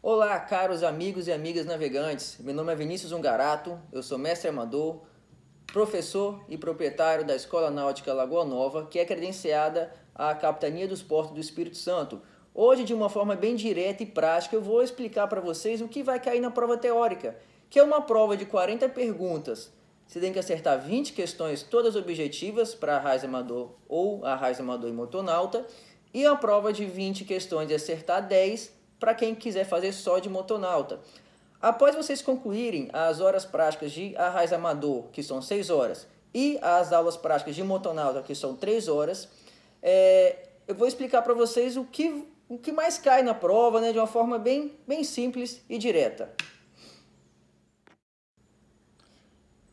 Olá, caros amigos e amigas navegantes. Meu nome é Vinícius Ungarato, eu sou mestre amador, professor e proprietário da Escola Náutica Lagoa Nova, que é credenciada à Capitania dos Portos do Espírito Santo. Hoje, de uma forma bem direta e prática, eu vou explicar para vocês o que vai cair na prova teórica, que é uma prova de 40 perguntas. Você tem que acertar 20 questões, todas objetivas, para a raiz amador ou a raiz amador e motonauta, e uma prova de 20 questões de acertar 10 para quem quiser fazer só de motonauta. Após vocês concluírem as horas práticas de arraiz amador, que são 6 horas, e as aulas práticas de motonauta, que são 3 horas, é, eu vou explicar para vocês o que, o que mais cai na prova, né, de uma forma bem, bem simples e direta.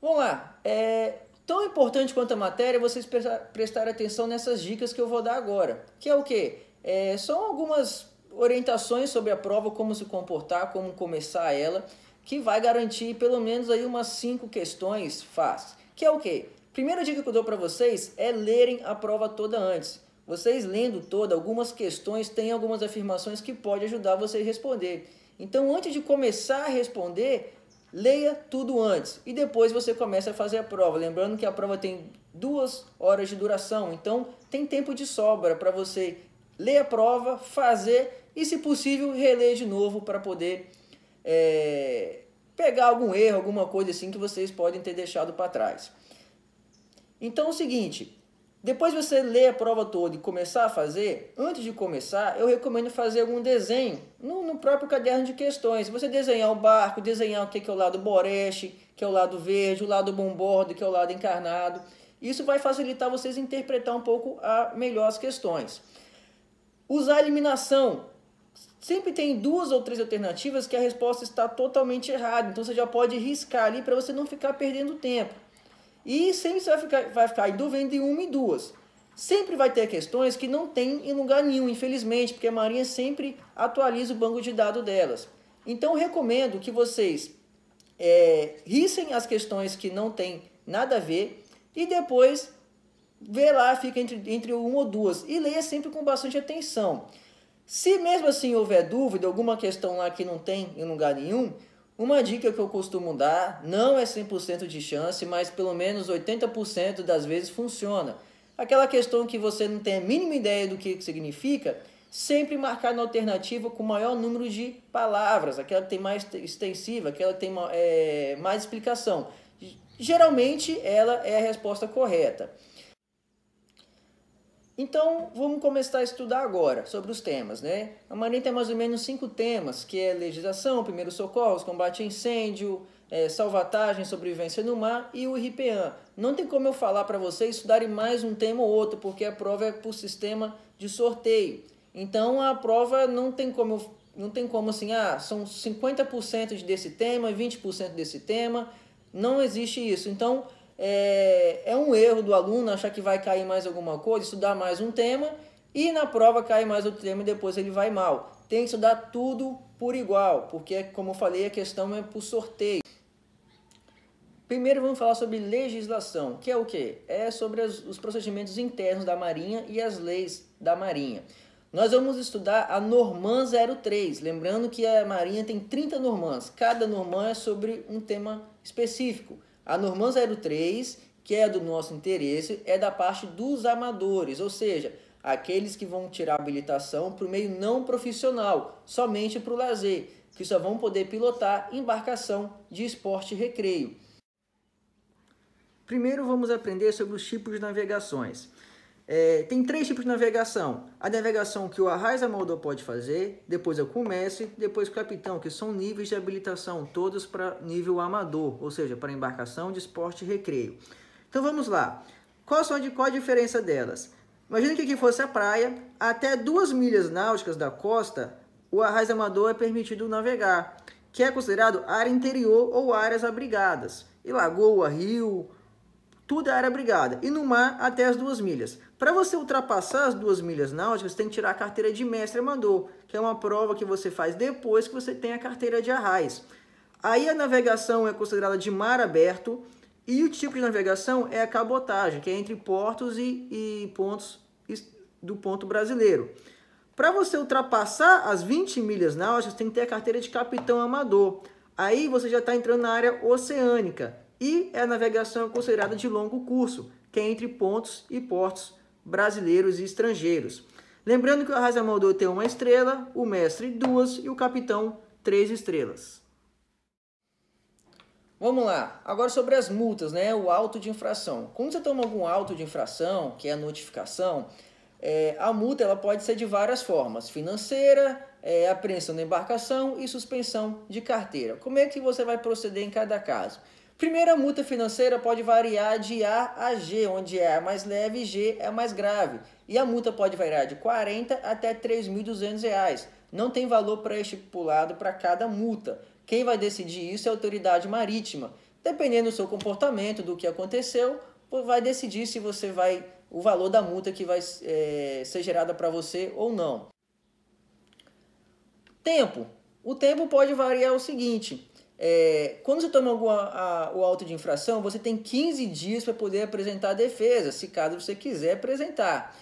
Vamos lá. É, tão importante quanto a matéria, vocês prestarem atenção nessas dicas que eu vou dar agora. Que é o quê? É, são algumas orientações sobre a prova, como se comportar, como começar ela, que vai garantir pelo menos aí umas cinco questões fáceis. Que é o quê? Primeira dica que eu dou para vocês é lerem a prova toda antes. Vocês lendo toda, algumas questões têm algumas afirmações que pode ajudar vocês a responder. Então, antes de começar a responder, leia tudo antes e depois você começa a fazer a prova. Lembrando que a prova tem duas horas de duração, então tem tempo de sobra para você ler a prova, fazer e, se possível, reler de novo para poder é, pegar algum erro, alguma coisa assim que vocês podem ter deixado para trás. Então é o seguinte, depois de você ler a prova toda e começar a fazer, antes de começar, eu recomendo fazer algum desenho no, no próprio caderno de questões. Você desenhar o barco, desenhar o que é o lado boreste, que é o lado verde, o lado bombordo, que é o lado encarnado. Isso vai facilitar vocês interpretar um pouco a melhor as questões. Usar a eliminação sempre tem duas ou três alternativas que a resposta está totalmente errada. Então você já pode riscar ali para você não ficar perdendo tempo. E sempre você vai ficar, vai ficar em dúvida em uma e duas. Sempre vai ter questões que não tem em lugar nenhum, infelizmente, porque a Marinha sempre atualiza o banco de dados delas. Então recomendo que vocês é, rissem as questões que não tem nada a ver e depois vê lá, fica entre, entre uma ou duas. E leia sempre com bastante atenção. Se mesmo assim houver dúvida, alguma questão lá que não tem em lugar nenhum, uma dica que eu costumo dar, não é 100% de chance, mas pelo menos 80% das vezes funciona. Aquela questão que você não tem a mínima ideia do que significa, sempre marcar na alternativa com maior número de palavras, aquela que tem mais extensiva, aquela que tem é, mais explicação. Geralmente ela é a resposta correta. Então, vamos começar a estudar agora sobre os temas, né? A Marinha tem mais ou menos cinco temas, que é legislação, primeiros socorros, combate a incêndio, é, salvatagem, sobrevivência no mar e o RPAN. Não tem como eu falar para vocês estudarem mais um tema ou outro, porque a prova é por sistema de sorteio. Então, a prova não tem como, não tem como assim, ah, são 50% desse tema, 20% desse tema, não existe isso. Então, é, é um erro do aluno achar que vai cair mais alguma coisa, estudar mais um tema e na prova cai mais outro tema e depois ele vai mal. Tem que estudar tudo por igual, porque, como eu falei, a questão é por sorteio. Primeiro vamos falar sobre legislação, que é o que? É sobre as, os procedimentos internos da Marinha e as leis da Marinha. Nós vamos estudar a Norman 03, lembrando que a Marinha tem 30 normans, cada normã é sobre um tema específico. A Norman 03, que é do nosso interesse, é da parte dos amadores, ou seja, aqueles que vão tirar habilitação para o meio não profissional, somente para o lazer, que só vão poder pilotar embarcação de esporte recreio. Primeiro vamos aprender sobre os tipos de navegações. É, tem três tipos de navegação. A navegação que o arraiz amador pode fazer, depois é o comércio, depois o capitão, que são níveis de habilitação, todos para nível amador, ou seja, para embarcação de esporte e recreio. Então vamos lá. Qual, são, qual a diferença delas? Imagina que aqui fosse a praia, até duas milhas náuticas da costa, o arraiz amador é permitido navegar, que é considerado área interior ou áreas abrigadas. E lagoa, rio, tudo é área abrigada. E no mar, até as duas milhas. Para você ultrapassar as duas milhas náuticas, você tem que tirar a carteira de mestre amador, que é uma prova que você faz depois que você tem a carteira de arraiz. Aí a navegação é considerada de mar aberto e o tipo de navegação é a cabotagem, que é entre portos e, e pontos do ponto brasileiro. Para você ultrapassar as 20 milhas náuticas, tem que ter a carteira de capitão amador. Aí você já está entrando na área oceânica. E é a navegação considerada de longo curso, que é entre pontos e portos brasileiros e estrangeiros. Lembrando que o arrasa amador tem uma estrela, o mestre duas e o capitão três estrelas. Vamos lá, agora sobre as multas, né? O auto de infração. Quando você toma algum auto de infração, que é a notificação, é, a multa ela pode ser de várias formas: financeira, é, apreensão da embarcação e suspensão de carteira. Como é que você vai proceder em cada caso? Primeira multa financeira pode variar de A a G, onde A é mais leve e G é mais grave. E a multa pode variar de 40 até R$ 3.200. Não tem valor pré-estipulado para cada multa. Quem vai decidir isso é a autoridade marítima. Dependendo do seu comportamento, do que aconteceu, vai decidir se você vai o valor da multa que vai é, ser gerada para você ou não. Tempo. O tempo pode variar o seguinte: é, quando você toma alguma, a, o auto de infração, você tem 15 dias para poder apresentar a defesa, se caso você quiser apresentar.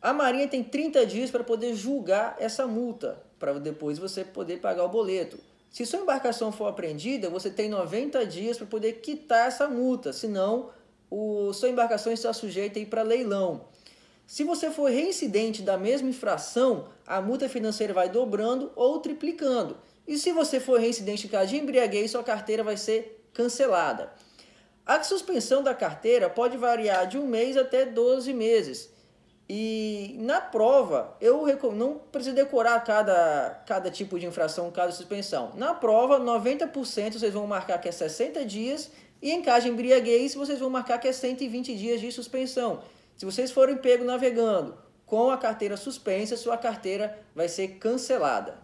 A Marinha tem 30 dias para poder julgar essa multa, para depois você poder pagar o boleto. Se sua embarcação for apreendida, você tem 90 dias para poder quitar essa multa, senão o, sua embarcação está sujeita para leilão. Se você for reincidente da mesma infração, a multa financeira vai dobrando ou triplicando. E se você for reincidente em caso de embriaguez, sua carteira vai ser cancelada. A suspensão da carteira pode variar de um mês até 12 meses. E na prova, eu não preciso decorar cada, cada tipo de infração, cada suspensão. Na prova, 90% vocês vão marcar que é 60 dias e em caso de embriaguez, vocês vão marcar que é 120 dias de suspensão. Se vocês forem pego navegando com a carteira suspensa, sua carteira vai ser cancelada.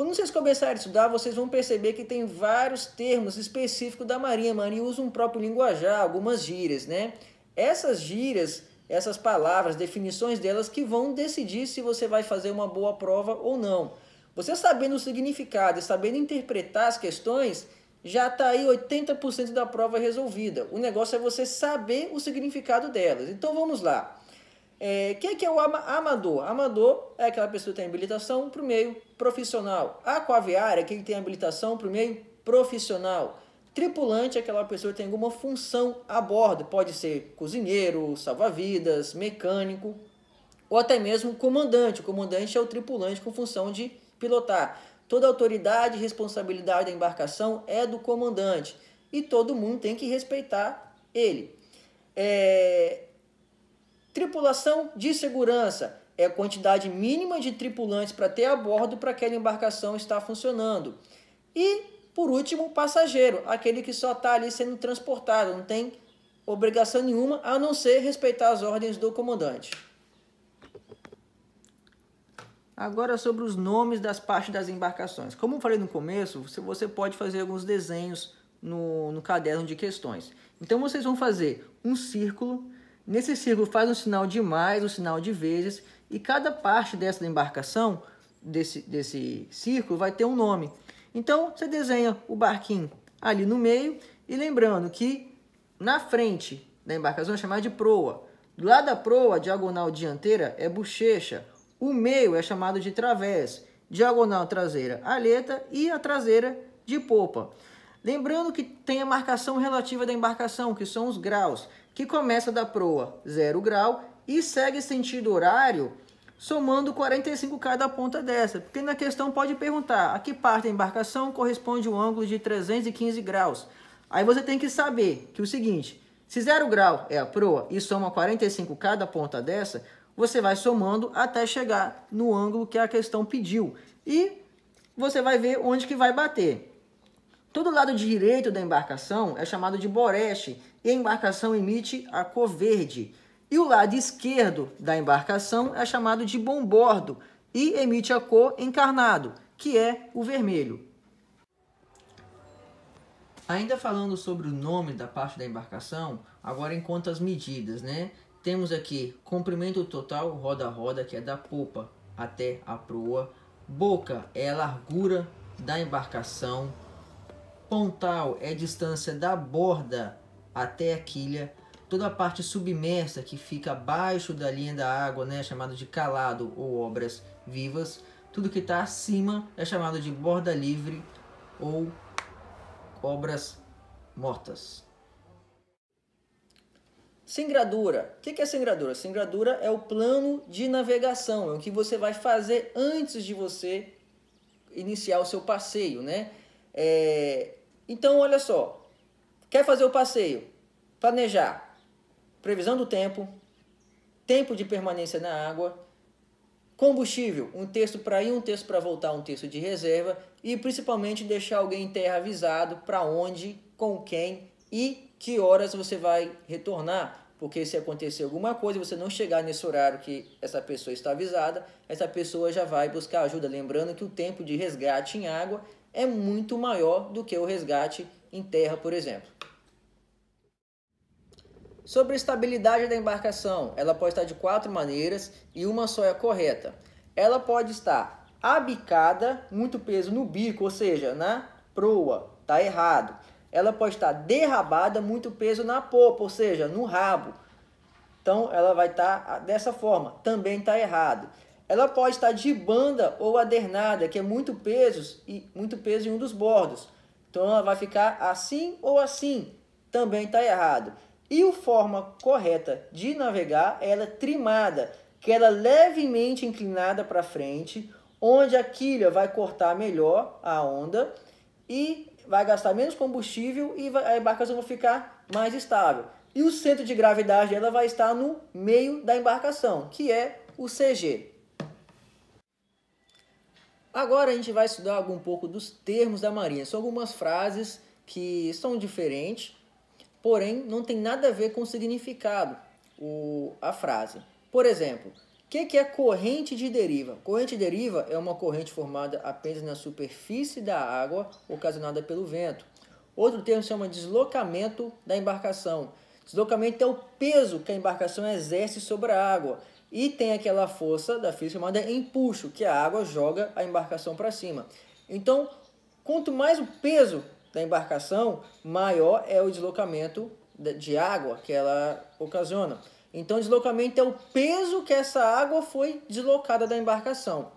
Quando vocês começarem a estudar, vocês vão perceber que tem vários termos específicos da Marinha. A Marinha usa um próprio linguajar, algumas gírias, né? Essas gírias, essas palavras, definições delas que vão decidir se você vai fazer uma boa prova ou não. Você sabendo o significado e sabendo interpretar as questões, já está aí 80% da prova resolvida. O negócio é você saber o significado delas. Então vamos lá. É, quem é, que é o amador? Amador é aquela pessoa que tem habilitação para o meio profissional. Aquaviário é quem tem habilitação para o meio profissional. Tripulante é aquela pessoa que tem alguma função a bordo. Pode ser cozinheiro, salva-vidas, mecânico ou até mesmo comandante. O comandante é o tripulante com função de pilotar. Toda autoridade e responsabilidade da embarcação é do comandante e todo mundo tem que respeitar ele. É, Tripulação de segurança é a quantidade mínima de tripulantes para ter a bordo para aquela embarcação estar funcionando. E, por último, passageiro, aquele que só está ali sendo transportado, não tem obrigação nenhuma a não ser respeitar as ordens do comandante. Agora sobre os nomes das partes das embarcações. Como eu falei no começo, você pode fazer alguns desenhos no, no caderno de questões. Então vocês vão fazer um círculo Nesse círculo faz um sinal de mais, um sinal de vezes, e cada parte dessa embarcação, desse, desse círculo, vai ter um nome. Então, você desenha o barquinho ali no meio, e lembrando que na frente da embarcação é chamada de proa. Do lado da proa, a diagonal dianteira é bochecha. O meio é chamado de través. Diagonal traseira, aleta e a traseira de popa. Lembrando que tem a marcação relativa da embarcação, que são os graus que começa da proa 0 grau e segue sentido horário somando 45 cada ponta dessa. Porque na questão pode perguntar a que parte da embarcação corresponde o um ângulo de 315 graus. Aí você tem que saber que o seguinte, se 0 grau é a proa e soma 45 cada ponta dessa, você vai somando até chegar no ângulo que a questão pediu. E você vai ver onde que vai bater. Todo lado direito da embarcação é chamado de boreste e a embarcação emite a cor verde. E o lado esquerdo da embarcação é chamado de bombordo e emite a cor encarnado, que é o vermelho. Ainda falando sobre o nome da parte da embarcação, agora em às medidas, né? Temos aqui comprimento total roda-roda, que é da popa até a proa. Boca é a largura da embarcação. Pontal é a distância da borda até a quilha. toda a parte submersa que fica abaixo da linha da água, né, chamado de calado ou obras vivas. Tudo que está acima é chamado de borda livre ou obras mortas. Singradura. O que é singradura? Singradura é o plano de navegação, é o que você vai fazer antes de você iniciar o seu passeio, né? É... Então, olha só, quer fazer o passeio? Planejar. Previsão do tempo, tempo de permanência na água, combustível, um texto para ir, um texto para voltar, um texto de reserva e principalmente deixar alguém em terra avisado para onde, com quem e que horas você vai retornar. Porque se acontecer alguma coisa e você não chegar nesse horário que essa pessoa está avisada, essa pessoa já vai buscar ajuda. Lembrando que o tempo de resgate em água é muito maior do que o resgate em terra, por exemplo. Sobre a estabilidade da embarcação, ela pode estar de quatro maneiras e uma só é correta. Ela pode estar abicada, muito peso no bico, ou seja, na proa, tá errado. Ela pode estar derrabada, muito peso na popa, ou seja, no rabo. Então ela vai estar dessa forma, também está errado. Ela pode estar de banda ou adernada, que é muito peso e muito peso em um dos bordos. Então ela vai ficar assim ou assim, também está errado. E a forma correta de navegar ela é trimada, que ela é levemente inclinada para frente, onde a quilha vai cortar melhor a onda e vai gastar menos combustível e a embarcação vai ficar mais estável. E o centro de gravidade dela vai estar no meio da embarcação, que é o CG. Agora a gente vai estudar um pouco dos termos da marinha. São algumas frases que são diferentes, porém não tem nada a ver com o significado, o, a frase. Por exemplo, o que, que é corrente de deriva? Corrente de deriva é uma corrente formada apenas na superfície da água, ocasionada pelo vento. Outro termo se chama deslocamento da embarcação. Deslocamento é o peso que a embarcação exerce sobre a água. E tem aquela força da física chamada empuxo, que a água joga a embarcação para cima. Então, quanto mais o peso da embarcação, maior é o deslocamento de água que ela ocasiona. Então, deslocamento é o peso que essa água foi deslocada da embarcação.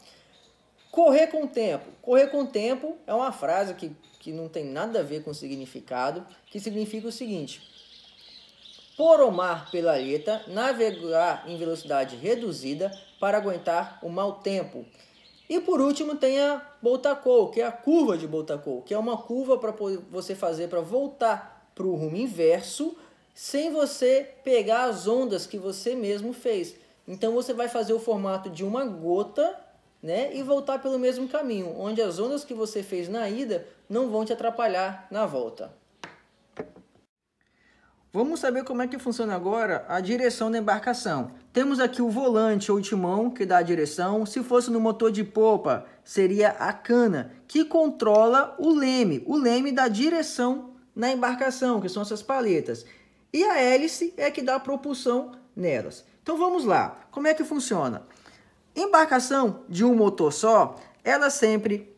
Correr com o tempo. Correr com o tempo é uma frase que, que não tem nada a ver com significado, que significa o seguinte: por o mar pela aleta, navegar em velocidade reduzida para aguentar o mau tempo. E por último tem a Boltacol, que é a curva de Boltacol, que é uma curva para você fazer para voltar para o rumo inverso, sem você pegar as ondas que você mesmo fez. Então você vai fazer o formato de uma gota né, e voltar pelo mesmo caminho, onde as ondas que você fez na ida não vão te atrapalhar na volta. Vamos saber como é que funciona agora a direção da embarcação. Temos aqui o volante ou timão que dá a direção. Se fosse no motor de popa, seria a cana, que controla o leme. O leme dá direção na embarcação, que são essas paletas. E a hélice é que dá propulsão nelas. Então vamos lá. Como é que funciona? Embarcação de um motor só, ela sempre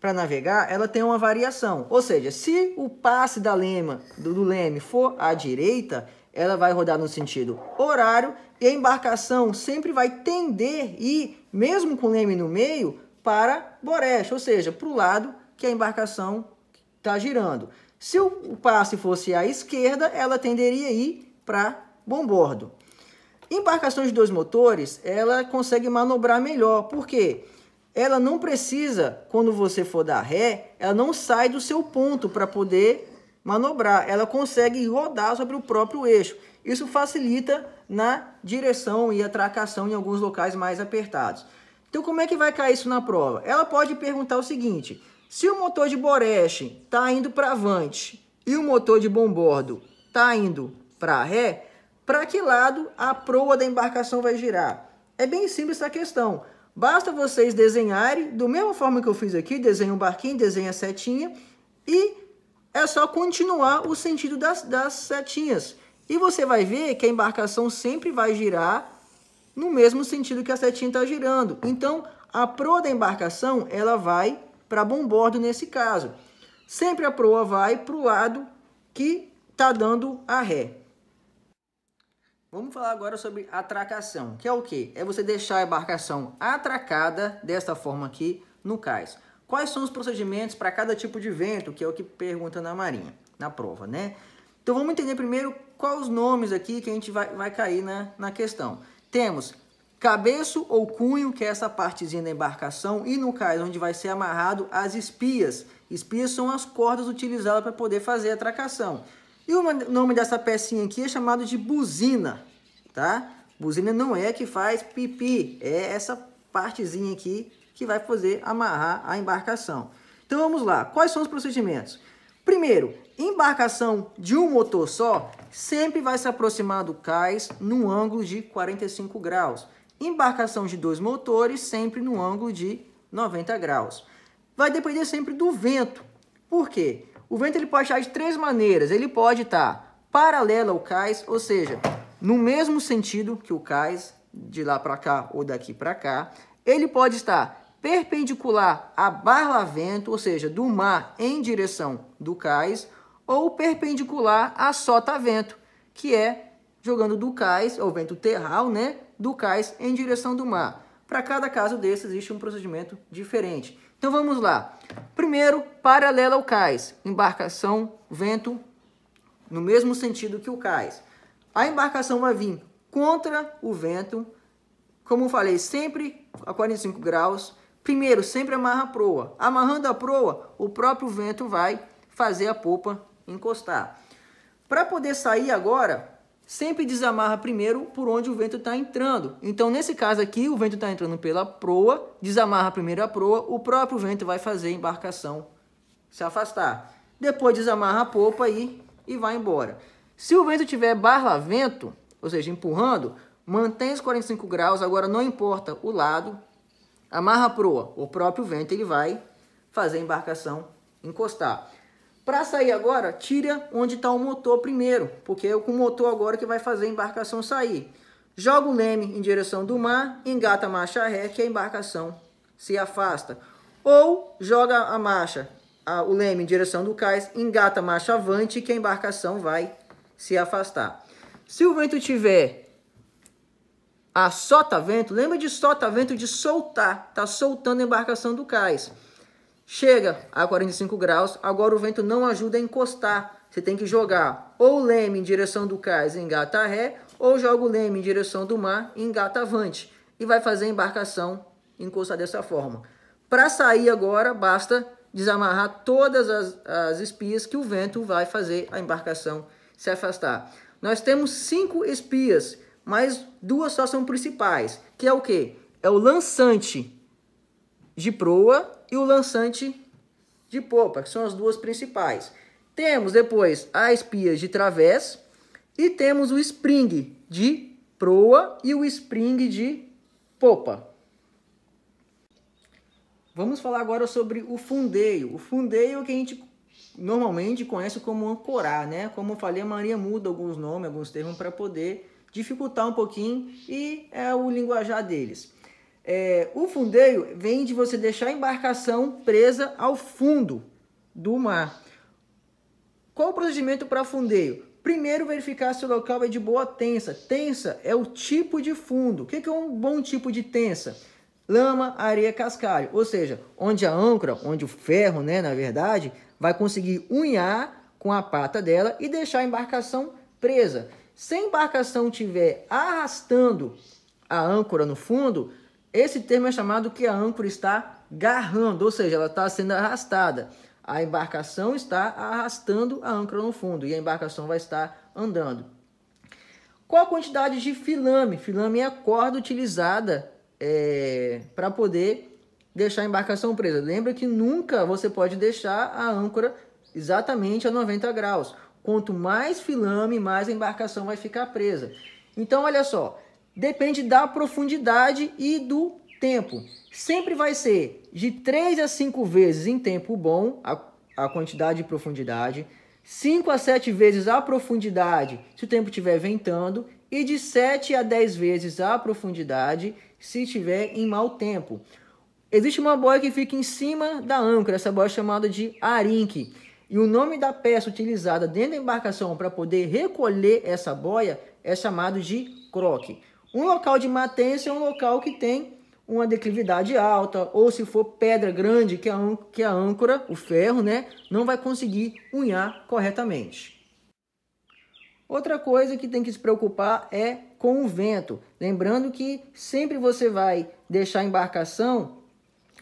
para navegar, ela tem uma variação. Ou seja, se o passe da lema, do, do leme for à direita, ela vai rodar no sentido horário e a embarcação sempre vai tender ir, mesmo com o leme no meio, para boreste, ou seja, para o lado que a embarcação está girando. Se o passe fosse à esquerda, ela tenderia a ir para bombordo. Embarcações de dois motores, ela consegue manobrar melhor. Por quê? Ela não precisa, quando você for dar ré, ela não sai do seu ponto para poder manobrar. Ela consegue rodar sobre o próprio eixo. Isso facilita na direção e atracação em alguns locais mais apertados. Então, como é que vai cair isso na prova? Ela pode perguntar o seguinte: se o motor de Boreste está indo para avante e o motor de bombordo está indo para ré, para que lado a proa da embarcação vai girar? É bem simples essa questão. Basta vocês desenharem, da mesma forma que eu fiz aqui, desenha um barquinho, desenha a setinha, e é só continuar o sentido das, das setinhas. E você vai ver que a embarcação sempre vai girar no mesmo sentido que a setinha está girando. Então, a proa da embarcação, ela vai para bombordo nesse caso. Sempre a proa vai para o lado que está dando a ré. Vamos falar agora sobre atracação, que é o que? É você deixar a embarcação atracada desta forma aqui no cais. Quais são os procedimentos para cada tipo de vento, que é o que pergunta na marinha, na prova, né? Então vamos entender primeiro quais os nomes aqui que a gente vai, vai cair na, na questão. Temos cabeço ou cunho, que é essa partezinha da embarcação, e no cais, onde vai ser amarrado as espias. Espias são as cordas utilizadas para poder fazer a tracação. E o nome dessa pecinha aqui é chamado de buzina, tá? Buzina não é que faz pipi, é essa partezinha aqui que vai fazer amarrar a embarcação. Então vamos lá, quais são os procedimentos? Primeiro, embarcação de um motor só sempre vai se aproximar do cais num ângulo de 45 graus. Embarcação de dois motores sempre no ângulo de 90 graus. Vai depender sempre do vento. Por quê? O vento ele pode estar de três maneiras. Ele pode estar paralelo ao cais, ou seja, no mesmo sentido que o cais, de lá para cá ou daqui para cá. Ele pode estar perpendicular a barlavento, ou seja, do mar em direção do cais, ou perpendicular a sotavento, que é jogando do cais, ou vento terral, né, do cais em direção do mar. Para cada caso desse existe um procedimento diferente. Então vamos lá. Primeiro, paralela ao cais, embarcação, vento, no mesmo sentido que o cais. A embarcação vai vir contra o vento, como falei, sempre a 45 graus. Primeiro, sempre amarra a proa. Amarrando a proa, o próprio vento vai fazer a popa encostar. Para poder sair agora, sempre desamarra primeiro por onde o vento está entrando. Então, nesse caso aqui, o vento está entrando pela proa, desamarra primeiro a proa, o próprio vento vai fazer a embarcação se afastar. Depois desamarra a popa aí e vai embora. Se o vento tiver barlavento, ou seja, empurrando, mantém os 45 graus, agora não importa o lado, amarra a proa, o próprio vento ele vai fazer a embarcação encostar. Para sair agora, tira onde está o motor primeiro, porque é com o motor agora que vai fazer a embarcação sair. Joga o leme em direção do mar, engata a marcha ré, que a embarcação se afasta. Ou joga a marcha, a, o leme em direção do cais, engata a marcha avante, que a embarcação vai se afastar. Se o vento tiver a sota-vento, lembra de sota-vento de soltar, está soltando a embarcação do cais. Chega a 45 graus, agora o vento não ajuda a encostar. Você tem que jogar ou leme em direção do cais e engata ré, ou joga o leme em direção do mar e engata avante. E vai fazer a embarcação encostar dessa forma. Para sair agora, basta desamarrar todas as, as espias que o vento vai fazer a embarcação se afastar. Nós temos cinco espias, mas duas só são principais, que é o que? É o lançante de proa e o lançante de popa, que são as duas principais. Temos depois a espia de través e temos o spring de proa e o spring de popa. Vamos falar agora sobre o fundeio. O fundeio é que a gente normalmente conhece como ancorar, né? Como eu falei, a Maria muda alguns nomes, alguns termos para poder dificultar um pouquinho e é o linguajar deles. É, o fundeio vem de você deixar a embarcação presa ao fundo do mar. Qual o procedimento para fundeio? Primeiro, verificar se o local é de boa tensa. Tensa é o tipo de fundo. O que é um bom tipo de tensa? Lama, areia, cascalho. Ou seja, onde a âncora, onde o ferro, né, na verdade, vai conseguir unhar com a pata dela e deixar a embarcação presa. Se a embarcação estiver arrastando a âncora no fundo, esse termo é chamado que a âncora está garrando, ou seja, ela está sendo arrastada. A embarcação está arrastando a âncora no fundo e a embarcação vai estar andando. Qual a quantidade de filame? Filame é a corda utilizada é, para poder deixar a embarcação presa. Lembra que nunca você pode deixar a âncora exatamente a 90 graus. Quanto mais filame, mais a embarcação vai ficar presa. Então, olha só, depende da profundidade e do tempo. Sempre vai ser de 3 a 5 vezes em tempo bom a, a quantidade de profundidade, 5 a 7 vezes a profundidade se o tempo estiver ventando e de 7 a 10 vezes a profundidade se estiver em mau tempo. Existe uma boia que fica em cima da âncora, essa boia é chamada de arinque. E o nome da peça utilizada dentro da embarcação para poder recolher essa boia é chamado de croque. Um local de matência é um local que tem uma declividade alta, ou se for pedra grande, que a, que a âncora, o ferro, né, não vai conseguir unhar corretamente. Outra coisa que tem que se preocupar é com o vento. Lembrando que sempre você vai deixar a embarcação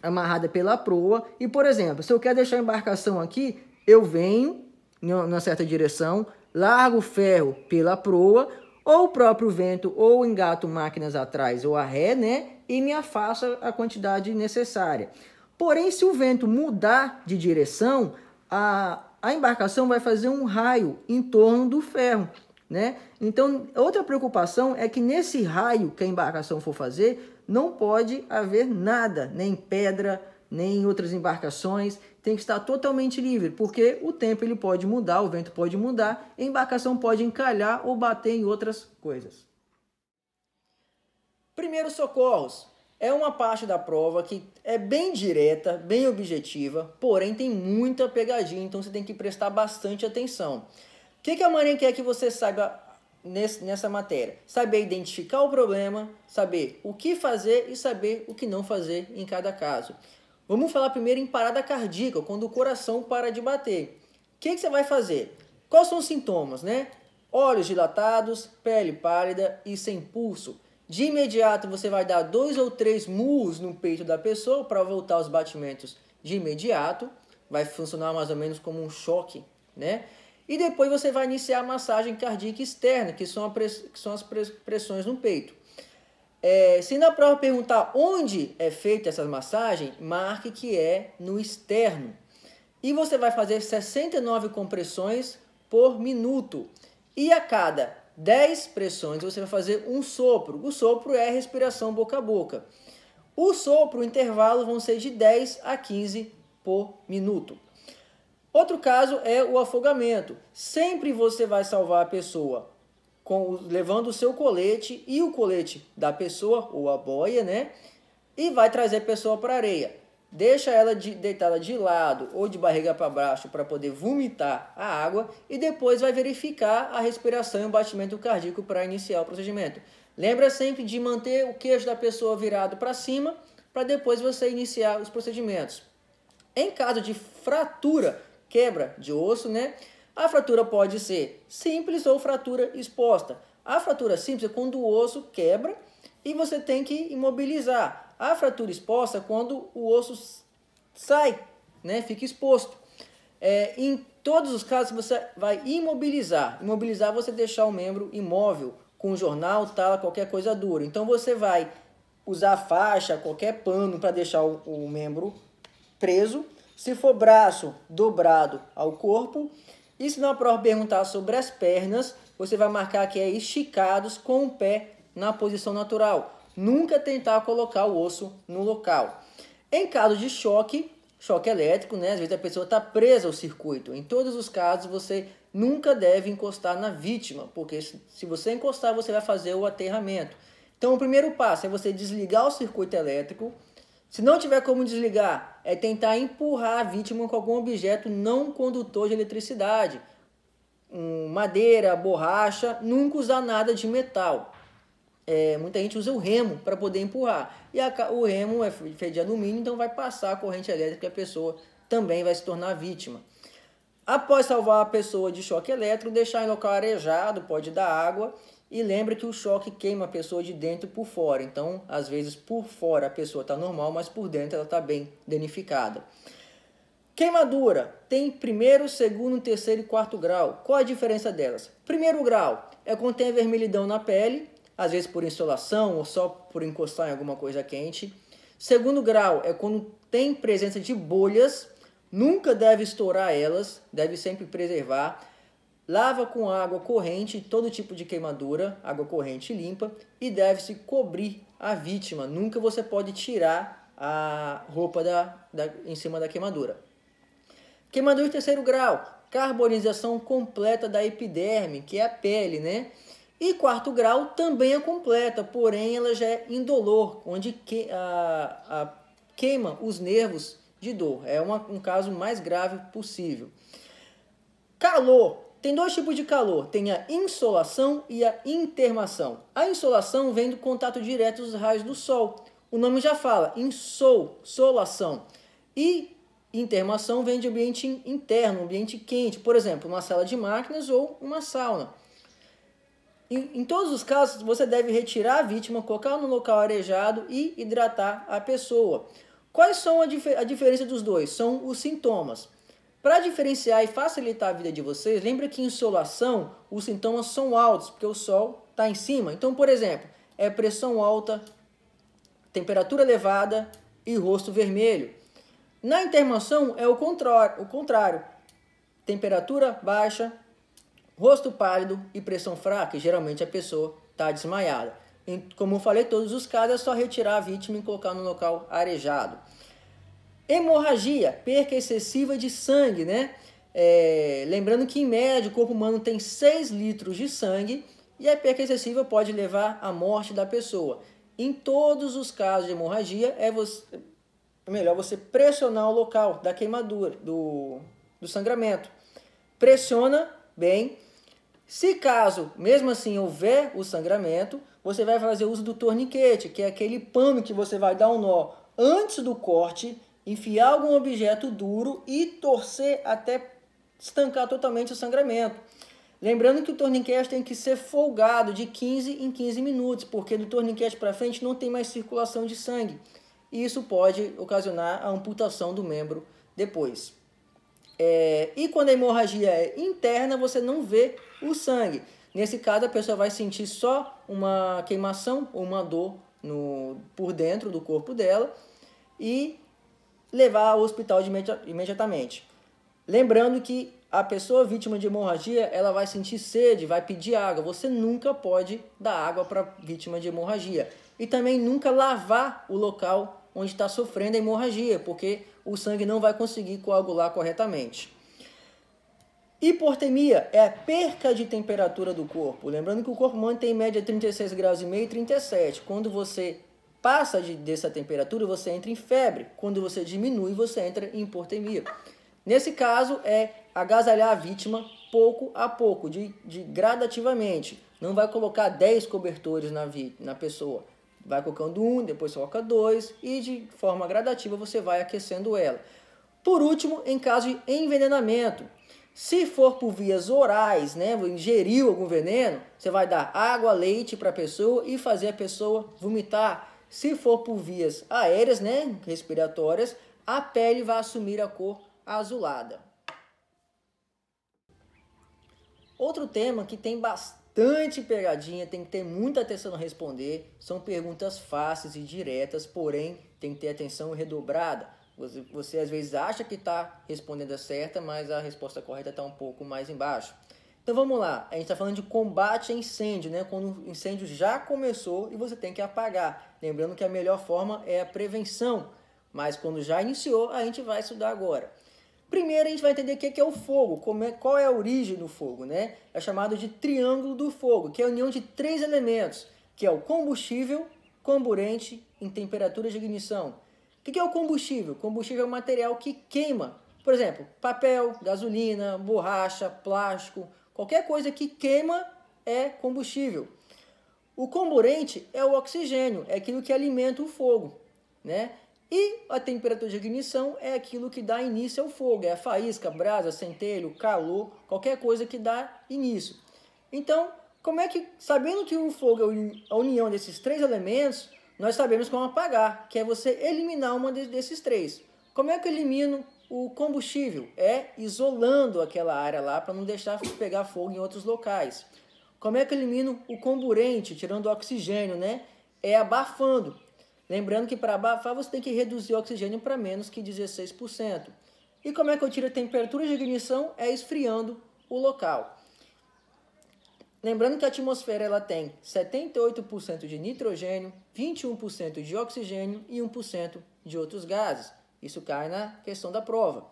amarrada pela proa. E, por exemplo, se eu quero deixar a embarcação aqui, eu venho em uma certa direção, largo o ferro pela proa, ou o próprio vento, ou engato máquinas atrás ou a ré, né? E me afasta a quantidade necessária. Porém, se o vento mudar de direção, a, a embarcação vai fazer um raio em torno do ferro, né? Então, outra preocupação é que nesse raio que a embarcação for fazer, não pode haver nada, nem pedra, nem outras embarcações tem que estar totalmente livre, porque o tempo ele pode mudar, o vento pode mudar, a embarcação pode encalhar ou bater em outras coisas. Primeiros socorros é uma parte da prova que é bem direta, bem objetiva, porém tem muita pegadinha, então você tem que prestar bastante atenção. O que, que a Marinha quer que você saiba nesse, nessa matéria? Saber identificar o problema, saber o que fazer e saber o que não fazer em cada caso. Vamos falar primeiro em parada cardíaca, quando o coração para de bater. O que, que você vai fazer? Quais são os sintomas, né? Olhos dilatados, pele pálida e sem pulso. De imediato você vai dar dois ou três murros no peito da pessoa para voltar os batimentos de imediato. Vai funcionar mais ou menos como um choque, né? E depois você vai iniciar a massagem cardíaca externa, que são, que são as pressões no peito. É, se na prova perguntar onde é feita essa massagem, marque que é no externo. E você vai fazer 69 compressões por minuto. E a cada 10 pressões você vai fazer um sopro. O sopro é respiração boca a boca. O sopro, o intervalo vão ser de 10 a 15 por minuto. Outro caso é o afogamento. Sempre você vai salvar a pessoa com, levando o seu colete e o colete da pessoa, ou a boia, né? E vai trazer a pessoa para a areia. Deixa ela de, deitada de lado ou de barriga para baixo para poder vomitar a água e depois vai verificar a respiração e o batimento cardíaco para iniciar o procedimento. Lembra sempre de manter o queixo da pessoa virado para cima para depois você iniciar os procedimentos. Em caso de fratura, quebra de osso, né? A fratura pode ser simples ou fratura exposta. A fratura simples é quando o osso quebra e você tem que imobilizar. A fratura exposta é quando o osso sai, né, fica exposto. É, em todos os casos você vai imobilizar. Imobilizar você deixar o membro imóvel com jornal, tala, qualquer coisa dura. Então você vai usar faixa, qualquer pano para deixar o, o membro preso. Se for braço, dobrado ao corpo e se na prova perguntar sobre as pernas, você vai marcar que é esticados com o pé na posição natural. Nunca tentar colocar o osso no local. Em caso de choque, choque elétrico, né? Às vezes a pessoa está presa ao circuito. Em todos os casos, você nunca deve encostar na vítima, porque se você encostar, você vai fazer o aterramento. Então, o primeiro passo é você desligar o circuito elétrico, se não tiver como desligar, é tentar empurrar a vítima com algum objeto não condutor de eletricidade. Um, madeira, borracha, nunca usar nada de metal. É, muita gente usa o remo para poder empurrar. E a, o remo é feito de alumínio, então vai passar a corrente elétrica e a pessoa também vai se tornar vítima. Após salvar a pessoa de choque elétrico, deixar em local arejado, pode dar água e lembra que o choque queima a pessoa de dentro por fora. Então, às vezes, por fora a pessoa está normal, mas por dentro ela está bem danificada. Queimadura tem primeiro, segundo, terceiro e quarto grau. Qual a diferença delas? Primeiro grau é quando tem a vermelhidão na pele, às vezes por insolação ou só por encostar em alguma coisa quente. Segundo grau é quando tem presença de bolhas, nunca deve estourar elas, deve sempre preservar. Lava com água corrente todo tipo de queimadura, água corrente limpa, e deve-se cobrir a vítima. Nunca você pode tirar a roupa da, da, em cima da queimadura. Queimadura em terceiro grau, carbonização completa da epiderme, que é a pele, né? E quarto grau também é completa, porém ela já é indolor, onde que, a, a, queima os nervos de dor. É uma, um caso mais grave possível. Calor Tem dois tipos de calor, tem a insolação e a intermação. A insolação vem do contato direto dos raios do sol. O nome já fala, insol, solação. E intermação vem de ambiente interno, ambiente quente, por exemplo, uma sala de máquinas ou uma sauna. Em, em todos os casos, você deve retirar a vítima, colocar no local arejado e hidratar a pessoa. Quais são a, dif a diferença dos dois? São os sintomas. Para diferenciar e facilitar a vida de vocês, lembre que em insolação os sintomas são altos, porque o sol está em cima. Então, por exemplo, é pressão alta, temperatura elevada e rosto vermelho. Na intermação é o contrário, o contrário. Temperatura baixa, rosto pálido e pressão fraca, e geralmente a pessoa está desmaiada. Como eu falei, todos os casos é só retirar a vítima e colocar no local arejado. Hemorragia, perca excessiva de sangue, né? É, lembrando que em média o corpo humano tem 6 litros de sangue e a perca excessiva pode levar à morte da pessoa. Em todos os casos de hemorragia, é, você, é melhor você pressionar o local da queimadura, do, do sangramento. Pressiona bem. Se caso, mesmo assim, houver o sangramento, você vai fazer uso do torniquete, que é aquele pano que você vai dar um nó antes do corte enfiar algum objeto duro e torcer até estancar totalmente o sangramento. Lembrando que o torniquete tem que ser folgado de 15 em 15 minutos, porque do torniquete para frente não tem mais circulação de sangue. E isso pode ocasionar a amputação do membro depois. É, e quando a hemorragia é interna, você não vê o sangue. Nesse caso, a pessoa vai sentir só uma queimação ou uma dor no, por dentro do corpo dela e levar ao hospital imediatamente. Lembrando que a pessoa vítima de hemorragia, ela vai sentir sede, vai pedir água. Você nunca pode dar água para vítima de hemorragia. E também nunca lavar o local onde está sofrendo a hemorragia, porque o sangue não vai conseguir coagular corretamente. Hiportemia é a perca de temperatura do corpo. Lembrando que o corpo humano tem em média 36 graus e meio e 37. Quando você passa de, dessa temperatura, você entra em febre. Quando você diminui, você entra em hipotermia. Nesse caso, é agasalhar a vítima pouco a pouco, de, de gradativamente. Não vai colocar 10 cobertores na, vi, na pessoa. Vai colocando um, depois coloca dois e de forma gradativa você vai aquecendo ela. Por último, em caso de envenenamento, se for por vias orais, né, ingeriu algum veneno, você vai dar água, leite para a pessoa e fazer a pessoa vomitar. Se for por vias aéreas, né, respiratórias, a pele vai assumir a cor azulada. Outro tema que tem bastante pegadinha, tem que ter muita atenção no responder, são perguntas fáceis e diretas, porém tem que ter atenção redobrada. Você, você às vezes acha que está respondendo a certa, mas a resposta correta está um pouco mais embaixo. Então vamos lá, a gente está falando de combate a incêndio, né? Quando o incêndio já começou e você tem que apagar. Lembrando que a melhor forma é a prevenção, mas quando já iniciou, a gente vai estudar agora. Primeiro a gente vai entender o que é o fogo, é, qual é a origem do fogo, né? É chamado de triângulo do fogo, que é a união de três elementos, que é o combustível, comburente e temperatura de ignição. O que é o combustível? Combustível é o material que queima. Por exemplo, papel, gasolina, borracha, plástico, Qualquer coisa que queima é combustível. O comburente é o oxigênio, é aquilo que alimenta o fogo, né? E a temperatura de ignição é aquilo que dá início ao fogo, é a faísca, brasa, centelho, calor, qualquer coisa que dá início. Então, como é que, sabendo que o fogo é a união desses três elementos, nós sabemos como apagar, que é você eliminar uma desses três. Como é que eu elimino o combustível é isolando aquela área lá para não deixar pegar fogo em outros locais. Como é que eu elimino o comburente, tirando o oxigênio, né? É abafando. Lembrando que para abafar você tem que reduzir o oxigênio para menos que 16%. E como é que eu tiro a temperatura de ignição? É esfriando o local. Lembrando que a atmosfera ela tem 78% de nitrogênio, 21% de oxigênio e 1% de outros gases. Isso cai na questão da prova.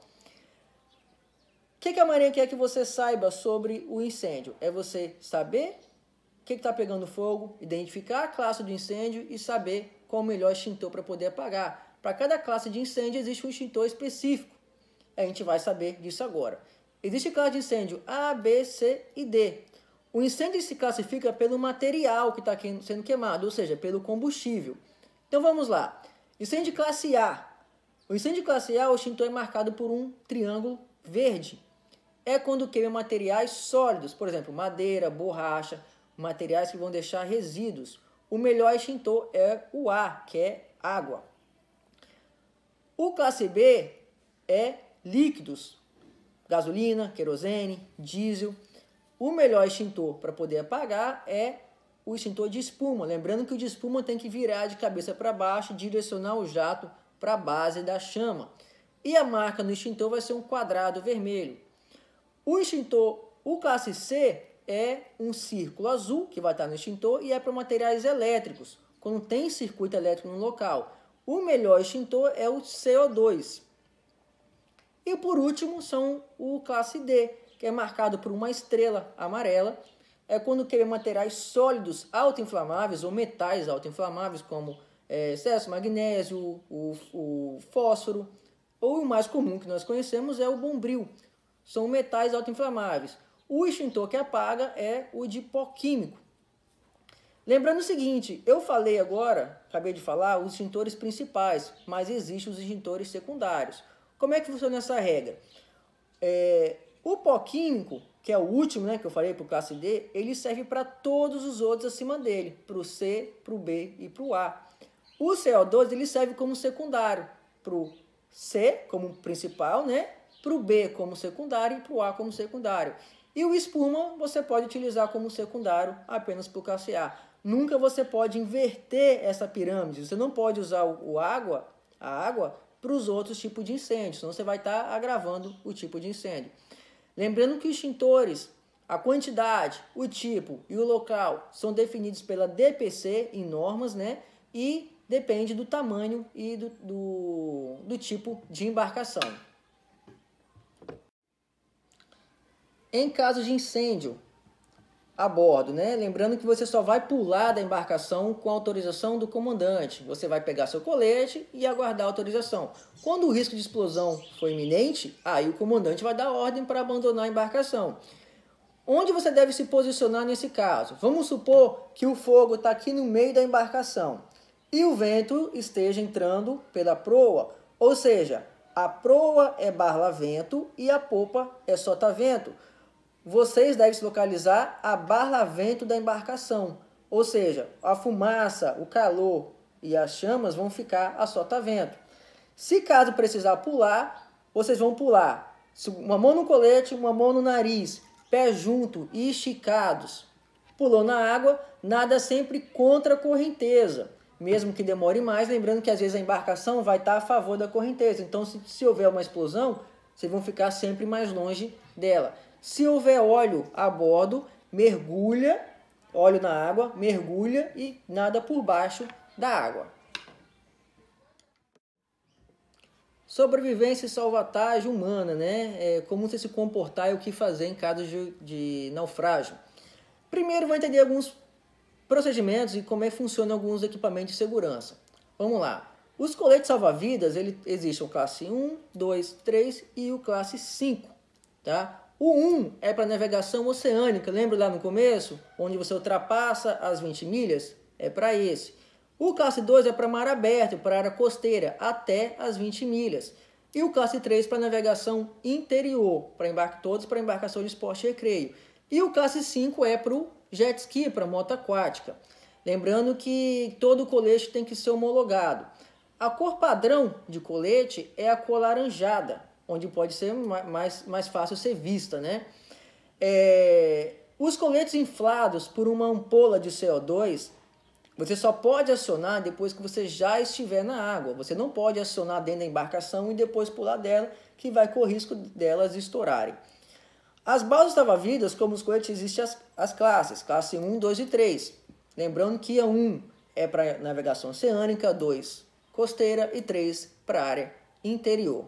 O que, que a Marinha quer que você saiba sobre o incêndio? É você saber o que está pegando fogo, identificar a classe do incêndio e saber qual o melhor extintor para poder apagar. Para cada classe de incêndio existe um extintor específico. A gente vai saber disso agora. Existe classe de incêndio A, B, C e D. O incêndio se classifica pelo material que está sendo queimado, ou seja, pelo combustível. Então vamos lá. Incêndio classe A. O incêndio classe A, o extintor é marcado por um triângulo verde. É quando queima materiais sólidos, por exemplo, madeira, borracha, materiais que vão deixar resíduos. O melhor extintor é o A, que é água. O classe B é líquidos, gasolina, querosene, diesel. O melhor extintor para poder apagar é o extintor de espuma. Lembrando que o de espuma tem que virar de cabeça para baixo e direcionar o jato para a base da chama. E a marca no extintor vai ser um quadrado vermelho. O extintor, o classe C, é um círculo azul que vai estar no extintor e é para materiais elétricos, quando tem circuito elétrico no local. O melhor extintor é o CO2. E por último são o classe D, que é marcado por uma estrela amarela. É quando queima materiais sólidos autoinflamáveis ou metais autoinflamáveis, como é, excesso magnésio, o, o fósforo, ou o mais comum que nós conhecemos é o bombril. São metais autoinflamáveis. O extintor que apaga é o de pó químico. Lembrando o seguinte, eu falei agora, acabei de falar, os extintores principais, mas existem os extintores secundários. Como é que funciona essa regra? É, o pó químico, que é o último né, que eu falei para o classe D, ele serve para todos os outros acima dele, para o C, para o B e para o A. O CO2 ele serve como secundário, para o C como principal, né? Para o B como secundário e para o A como secundário. E o espuma você pode utilizar como secundário apenas para o classe A. Nunca você pode inverter essa pirâmide. Você não pode usar o água, a água para os outros tipos de incêndio, senão você vai estar tá agravando o tipo de incêndio. Lembrando que extintores, a quantidade, o tipo e o local são definidos pela DPC em normas, né? E depende do tamanho e do, do, do tipo de embarcação. Em caso de incêndio a bordo, né? Lembrando que você só vai pular da embarcação com autorização do comandante. Você vai pegar seu colete e aguardar a autorização. Quando o risco de explosão for iminente, aí o comandante vai dar ordem para abandonar a embarcação. Onde você deve se posicionar nesse caso? Vamos supor que o fogo está aqui no meio da embarcação e o vento esteja entrando pela proa, ou seja, a proa é barla-vento e a popa é sota-vento vocês devem se localizar a barlavento da embarcação, ou seja, a fumaça, o calor e as chamas vão ficar a sota-vento. Se caso precisar pular, vocês vão pular uma mão no colete, uma mão no nariz, pé junto e esticados. Pulou na água, nada sempre contra a correnteza, mesmo que demore mais, lembrando que às vezes a embarcação vai estar a favor da correnteza. Então, se, se houver uma explosão, vocês vão ficar sempre mais longe dela. Se houver óleo a bordo, mergulha, óleo na água, mergulha e nada por baixo da água. Sobrevivência e salvatagem humana, né? É, como você se comportar e o que fazer em caso de, de naufrágio. Primeiro vai entender alguns procedimentos e como é que funcionam alguns equipamentos de segurança. Vamos lá. Os coletes salva-vidas, ele existe o classe 1, 2, 3 e o classe 5, tá? O 1 é para navegação oceânica, lembra lá no começo? Onde você ultrapassa as 20 milhas? É para esse. O classe 2 é para mar aberto, para área costeira, até as 20 milhas. E o classe 3 para navegação interior, para embarque todos para embarcação de esporte e recreio. E o classe 5 é para o jet ski, para moto aquática. Lembrando que todo colete tem que ser homologado. A cor padrão de colete é a cor laranjada onde pode ser mais, mais fácil ser vista, né? É, os coletes inflados por uma ampola de CO2, você só pode acionar depois que você já estiver na água. Você não pode acionar dentro da embarcação e depois pular dela, que vai correr risco delas estourarem. As balsas salva-vidas, como os coletes, existem as, as classes, classe 1, 2 e 3. Lembrando que a 1 é para navegação oceânica, 2 costeira e 3 para área interior.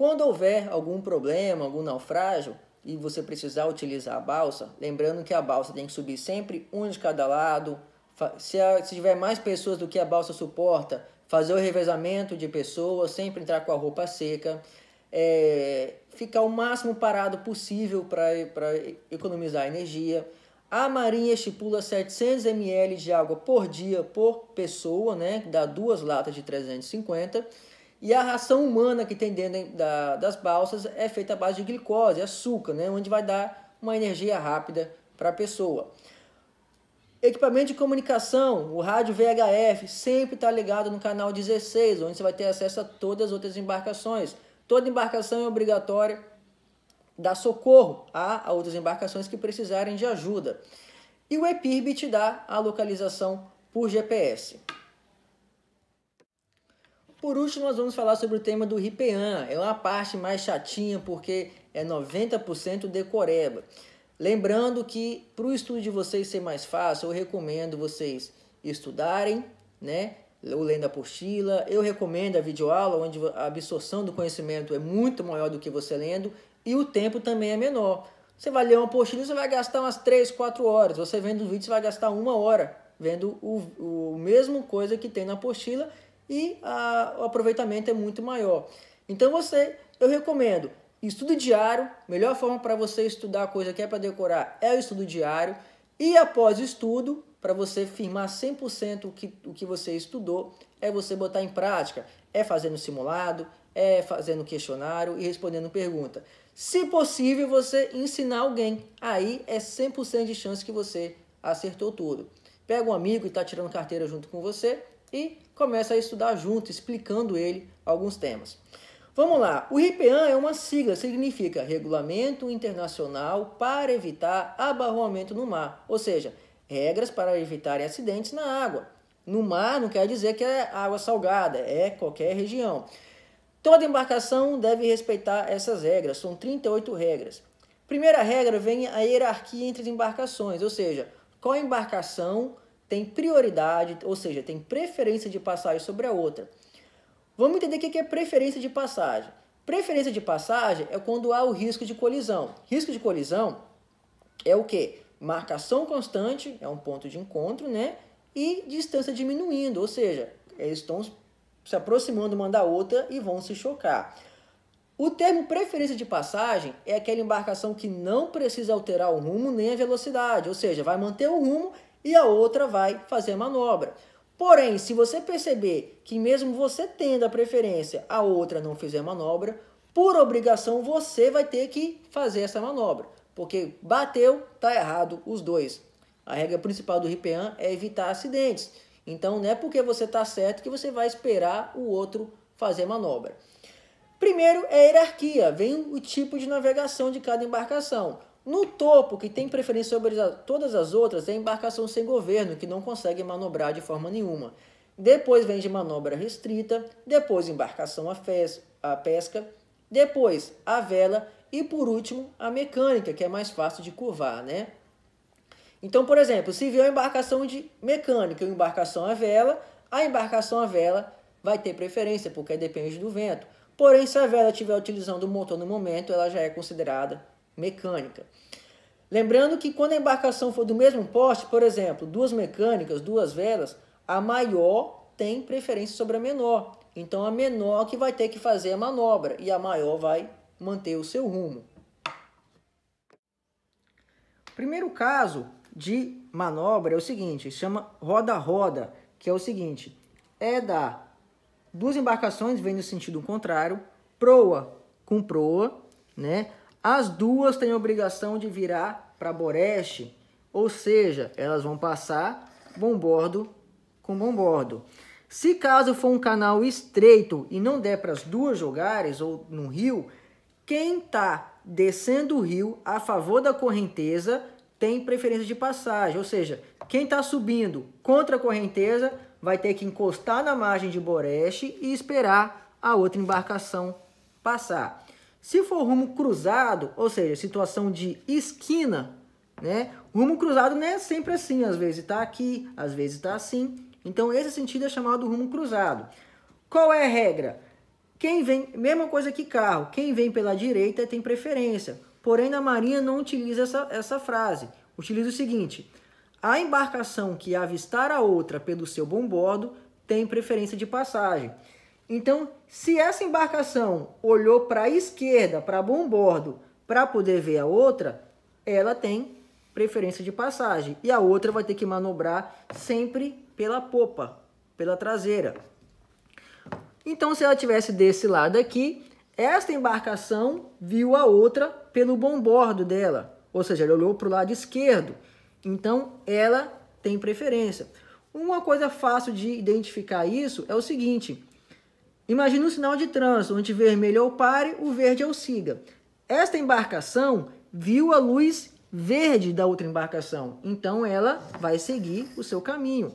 Quando houver algum problema, algum naufrágio e você precisar utilizar a balsa, lembrando que a balsa tem que subir sempre um de cada lado. Se, a, se tiver mais pessoas do que a balsa suporta, fazer o revezamento de pessoas, sempre entrar com a roupa seca. é, ficar o máximo parado possível para economizar energia. A Marinha estipula 700 ml de água por dia por pessoa, né? Dá duas latas de 350. E a ração humana que tem dentro da, das balsas é feita à base de glicose, açúcar, né? Onde vai dar uma energia rápida para a pessoa. Equipamento de comunicação, o rádio VHF sempre está ligado no canal 16, onde você vai ter acesso a todas as outras embarcações. Toda embarcação é obrigatória dar socorro a, outras embarcações que precisarem de ajuda. E o EPIRB te dá a localização por GPS. Por último, nós vamos falar sobre o tema do RIPEAN. É uma parte mais chatinha porque é 90% decoreba. Lembrando que para o estudo de vocês ser mais fácil, eu recomendo vocês estudarem, né? Ou lendo a apostila. Eu recomendo a videoaula, onde a absorção do conhecimento é muito maior do que você lendo e o tempo também é menor. Você vai ler uma apostila, você vai gastar umas 3, 4 horas. Você vendo o vídeo, você vai gastar uma hora vendo o, o mesmo coisa que tem na apostila e a, o aproveitamento é muito maior. Então você, eu recomendo estudo diário. Melhor forma para você estudar a coisa que é para decorar é o estudo diário. E após o estudo, para você firmar 100% o que, o que você estudou, é você botar em prática. É fazendo simulado, é fazendo questionário e respondendo pergunta. Se possível, você ensinar alguém. Aí é 100% de chance que você acertou tudo. Pega um amigo e está tirando carteira junto com você e começa a estudar junto, explicando ele alguns temas. Vamos lá, o RIPEAN é uma sigla, significa Regulamento Internacional para Evitar Abarroamento no Mar, ou seja, regras para evitarem acidentes na água. No mar não quer dizer que é água salgada, é qualquer região. Toda embarcação deve respeitar essas regras, são 38 regras. Primeira regra vem a hierarquia entre as embarcações, ou seja, qual embarcação tem prioridade, ou seja, tem preferência de passagem sobre a outra. Vamos entender o que é preferência de passagem. Preferência de passagem é quando há o risco de colisão. Risco de colisão é o que? Marcação constante, é um ponto de encontro, né? E distância diminuindo, ou seja, eles estão se aproximando uma da outra e vão se chocar. O termo preferência de passagem é aquela embarcação que não precisa alterar o rumo nem a velocidade, ou seja, vai manter o rumo e a outra vai fazer a manobra. Porém, se você perceber que mesmo você tendo a preferência, a outra não fizer manobra, por obrigação você vai ter que fazer essa manobra, porque bateu, tá errado os dois. A regra principal do RIPEAN é evitar acidentes. Então não é porque você está certo que você vai esperar o outro fazer manobra. Primeiro é a hierarquia, vem o tipo de navegação de cada embarcação. No topo, que tem preferência sobre todas as outras, é a embarcação sem governo, que não consegue manobrar de forma nenhuma. Depois vem de manobra restrita, depois embarcação a pesca, depois a vela e por último a mecânica, que é mais fácil de curvar, né? Então, por exemplo, se vier uma embarcação de mecânica e embarcação a vela, a embarcação a vela vai ter preferência, porque depende do vento. Porém, se a vela estiver utilizando o motor no momento, ela já é considerada mecânica. Lembrando que quando a embarcação for do mesmo porte, por exemplo, duas mecânicas, duas velas, a maior tem preferência sobre a menor. Então a menor que vai ter que fazer a manobra e a maior vai manter o seu rumo. Primeiro caso de manobra é o seguinte, chama roda-roda, que é o seguinte, é da duas embarcações vêm no sentido contrário, proa com proa, né? As duas têm a obrigação de virar para boreste, ou seja, elas vão passar bombordo com bombordo. Se caso for um canal estreito e não der para as duas jogares ou no rio, quem está descendo o rio a favor da correnteza tem preferência de passagem, ou seja, quem está subindo contra a correnteza vai ter que encostar na margem de Boreste e esperar a outra embarcação passar. Se for rumo cruzado, ou seja, situação de esquina, né? Rumo cruzado não é sempre assim, às vezes está aqui, às vezes está assim. Então esse sentido é chamado rumo cruzado. Qual é a regra? Quem vem, mesma coisa que carro, quem vem pela direita tem preferência. Porém, na Marinha não utiliza essa, essa frase. Utiliza o seguinte: a embarcação que avistar a outra pelo seu bom bordo tem preferência de passagem. Então, se essa embarcação olhou para a esquerda, para bom bordo, para poder ver a outra, ela tem preferência de passagem. E a outra vai ter que manobrar sempre pela popa, pela traseira. Então, se ela tivesse desse lado aqui, esta embarcação viu a outra pelo bom bordo dela, ou seja, ela olhou para o lado esquerdo. Então, ela tem preferência. Uma coisa fácil de identificar isso é o seguinte: imagine um sinal de trânsito, onde vermelho é o pare, o verde é o siga. Esta embarcação viu a luz verde da outra embarcação, então ela vai seguir o seu caminho.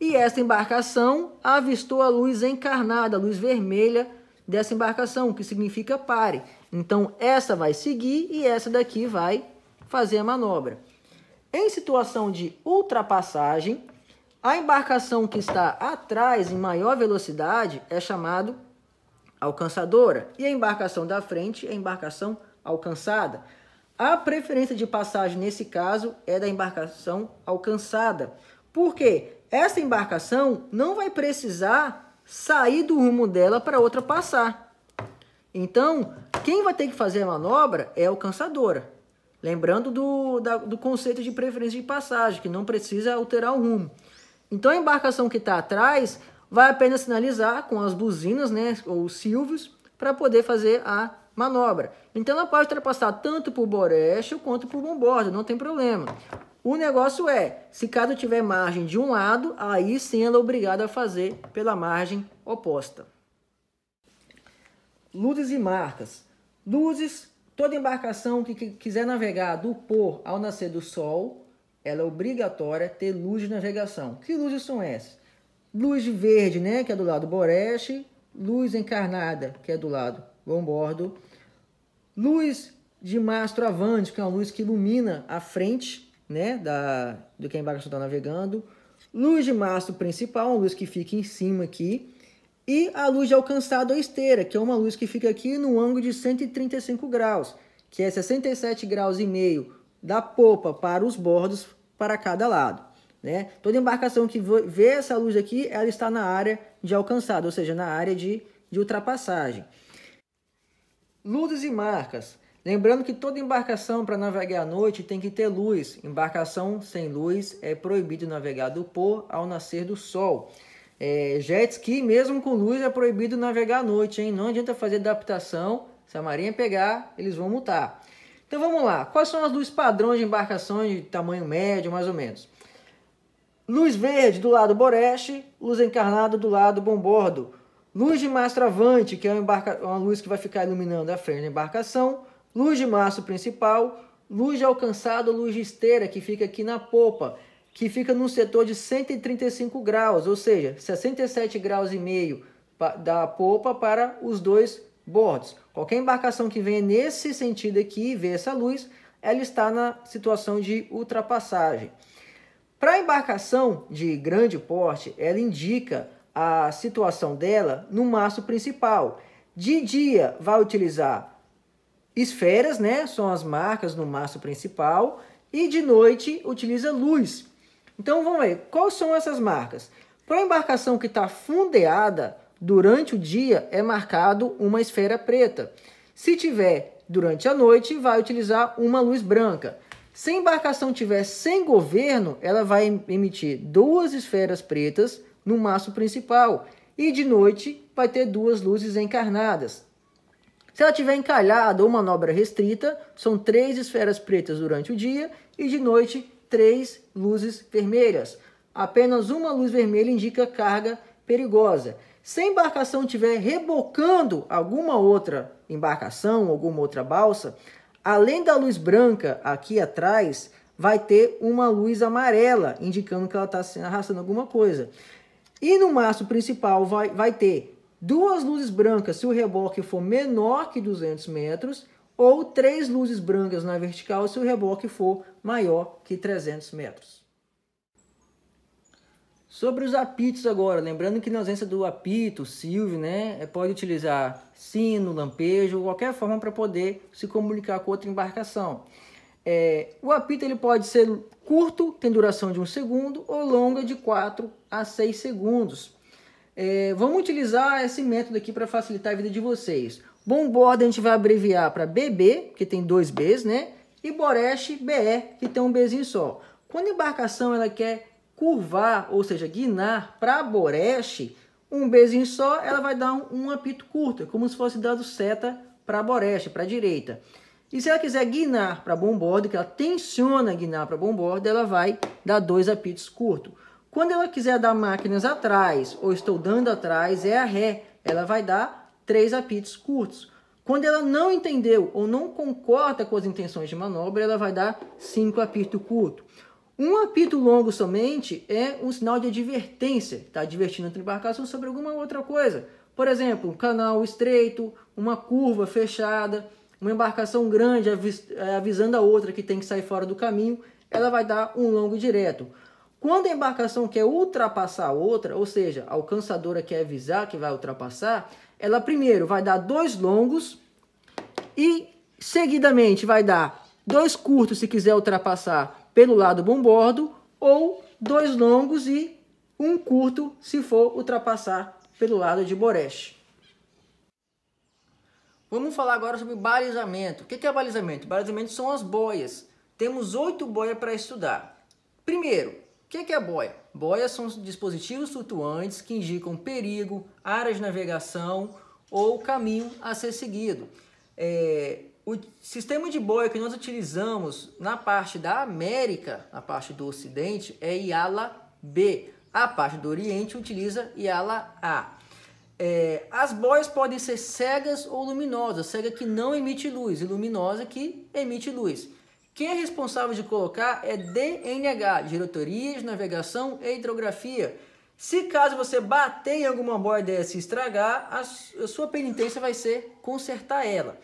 E esta embarcação avistou a luz encarnada, a luz vermelha dessa embarcação, que significa pare. Então essa vai seguir e essa daqui vai fazer a manobra. Em situação de ultrapassagem, a embarcação que está atrás em maior velocidade é chamado alcançadora e a embarcação da frente é a embarcação alcançada. A preferência de passagem nesse caso é da embarcação alcançada. Por quê? Essa embarcação não vai precisar sair do rumo dela para outra passar. Então, quem vai ter que fazer a manobra é a alcançadora. Lembrando do, da, do conceito de preferência de passagem, que não precisa alterar o rumo. Então a embarcação que está atrás vai apenas sinalizar com as buzinas, né, ou silvios, para poder fazer a manobra. Então ela pode ultrapassar tanto por Borecho quanto por bombordo, não tem problema. O negócio é, se caso tiver margem de um lado, aí sim ela é obrigada a fazer pela margem oposta. Luzes e marcas. Luzes Toda embarcação que quiser navegar do pôr ao nascer do sol, ela é obrigatória ter luz de navegação. Que luzes são essas? Luz de verde, né, que é do lado boreste, luz encarnada, que é do lado lombordo, luz de mastro avante, que é uma luz que ilumina a frente, né, da do que a embarcação está navegando, luz de mastro principal, uma luz que fica em cima aqui, e a luz de alcançado à esteira, que é uma luz que fica aqui no ângulo de 135 graus, que é 67 graus e meio da popa para os bordos para cada lado. Né? Toda embarcação que vê essa luz aqui, ela está na área de alcançado, ou seja, na área de, de ultrapassagem. Luzes e marcas. Lembrando que toda embarcação para navegar à noite tem que ter luz. Embarcação sem luz é proibido navegar do pôr ao nascer do sol. É, jet ski, mesmo com luz, é proibido navegar à noite, hein? Não adianta fazer adaptação. Se a marinha pegar, eles vão multar. Então vamos lá. Quais são as luzes padrões de embarcações de tamanho médio, mais ou menos? Luz verde do lado boreste, luz encarnada do lado bombordo. Luz de mastro avante, que é uma, luz que vai ficar iluminando a frente da embarcação. Luz de mastro principal. Luz de alcançado, luz de esteira, que fica aqui na popa que fica num setor de 135 graus, ou seja, 67 graus e meio da popa para os dois bordos. Qualquer embarcação que venha nesse sentido aqui e vê essa luz, ela está na situação de ultrapassagem. Para a embarcação de grande porte, ela indica a situação dela no mastro principal. De dia vai utilizar esferas, né? São as marcas no mastro principal. E de noite utiliza luz, então vamos ver, quais são essas marcas? Para a embarcação que está fundeada, durante o dia é marcado uma esfera preta. Se tiver durante a noite, vai utilizar uma luz branca. Se a embarcação tiver sem governo, ela vai emitir duas esferas pretas no mastro principal e de noite vai ter duas luzes encarnadas. Se ela tiver encalhada ou manobra restrita, são três esferas pretas durante o dia e de noite três luzes vermelhas. Apenas uma luz vermelha indica carga perigosa. Se a embarcação estiver rebocando alguma outra embarcação, alguma outra balsa, além da luz branca aqui atrás, vai ter uma luz amarela, indicando que ela está arrastando alguma coisa. E no mastro principal vai, vai ter duas luzes brancas se o reboque for menor que 200 metros ou três luzes brancas na vertical se o reboque for maior que 300 metros. Sobre os apitos agora, lembrando que na ausência do apito, Silvio, né, é, pode utilizar sino, lampejo, qualquer forma para poder se comunicar com outra embarcação. É, o apito ele pode ser curto, tem duração de um segundo, ou longa de 4 a 6 segundos. É, vamos utilizar esse método aqui para facilitar a vida de vocês. Bomborda a gente vai abreviar para BB, que tem dois Bs, né? E Boreste BE, que tem um Bzinho só. Quando a embarcação ela quer curvar, ou seja, guinar para Boreste, um Bzinho só, ela vai dar um, um apito curto, é como se fosse dando seta para Boreste, para a direita. E se ela quiser guinar para bombordo, que ela tensiona guinar para bombordo, ela vai dar dois apitos curtos. Quando ela quiser dar máquinas atrás, ou estou dando atrás, é a ré. Ela vai dar três apitos curtos. Quando ela não entendeu ou não concorda com as intenções de manobra, ela vai dar cinco apitos curtos. Um apito longo somente é um sinal de advertência, está advertindo a embarcação sobre alguma outra coisa. Por exemplo, um canal estreito, uma curva fechada uma embarcação grande é, avisando a outra que tem que sair fora do caminho, ela vai dar um longo direto. Quando a embarcação quer ultrapassar a outra, ou seja, a alcançadora quer avisar que vai ultrapassar, ela primeiro vai dar dois longos e seguidamente vai dar dois curtos se quiser ultrapassar pelo lado bombordo ou dois longos e um curto se for ultrapassar pelo lado de boreste. Vamos falar agora sobre balizamento. O que é balizamento? Balizamento são as boias. Temos oito boias para estudar. Primeiro, o que é boia? Boias são dispositivos flutuantes que indicam perigo, área de navegação ou caminho a ser seguido. É, o sistema de boia que nós utilizamos na parte da América, na parte do Ocidente, é IALA B. A parte do Oriente utiliza IALA A. É, as boias podem ser cegas ou luminosas, cega que não emite luz e luminosa que emite luz. Quem é responsável de colocar é DNH, Diretoria de Navegação e Hidrografia. Se caso você bater em alguma boia dessa e estragar, a, sua penitência vai ser consertar ela.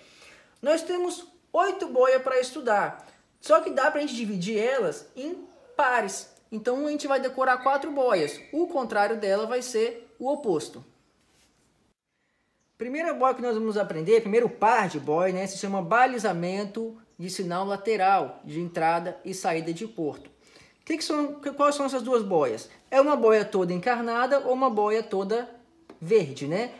Nós temos oito boias para estudar, só que dá para a gente dividir elas em pares. Então a gente vai decorar quatro boias, o contrário dela vai ser o oposto. Primeira boia que nós vamos aprender, primeiro par de boia, né, se chama balizamento de sinal lateral de entrada e saída de porto. Que que são, quais são essas duas boias? É uma boia toda encarnada ou uma boia toda verde, né?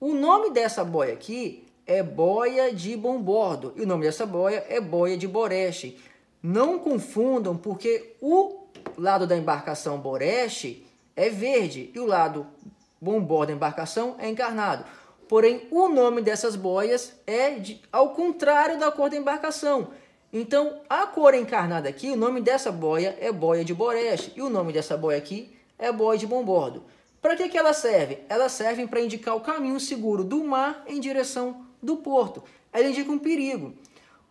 O nome dessa boia aqui é boia de bombordo e o nome dessa boia é boia de boreste. Não confundam porque o lado da embarcação boreste é verde e o lado bombordo da embarcação é encarnado. Porém, o nome dessas boias é de, ao contrário da cor da embarcação. Então, a cor encarnada aqui, o nome dessa boia é boia de boreste. E o nome dessa boia aqui é boia de bombordo. Para que, que elas servem? Elas servem para indicar o caminho seguro do mar em direção do porto. Ela indica um perigo.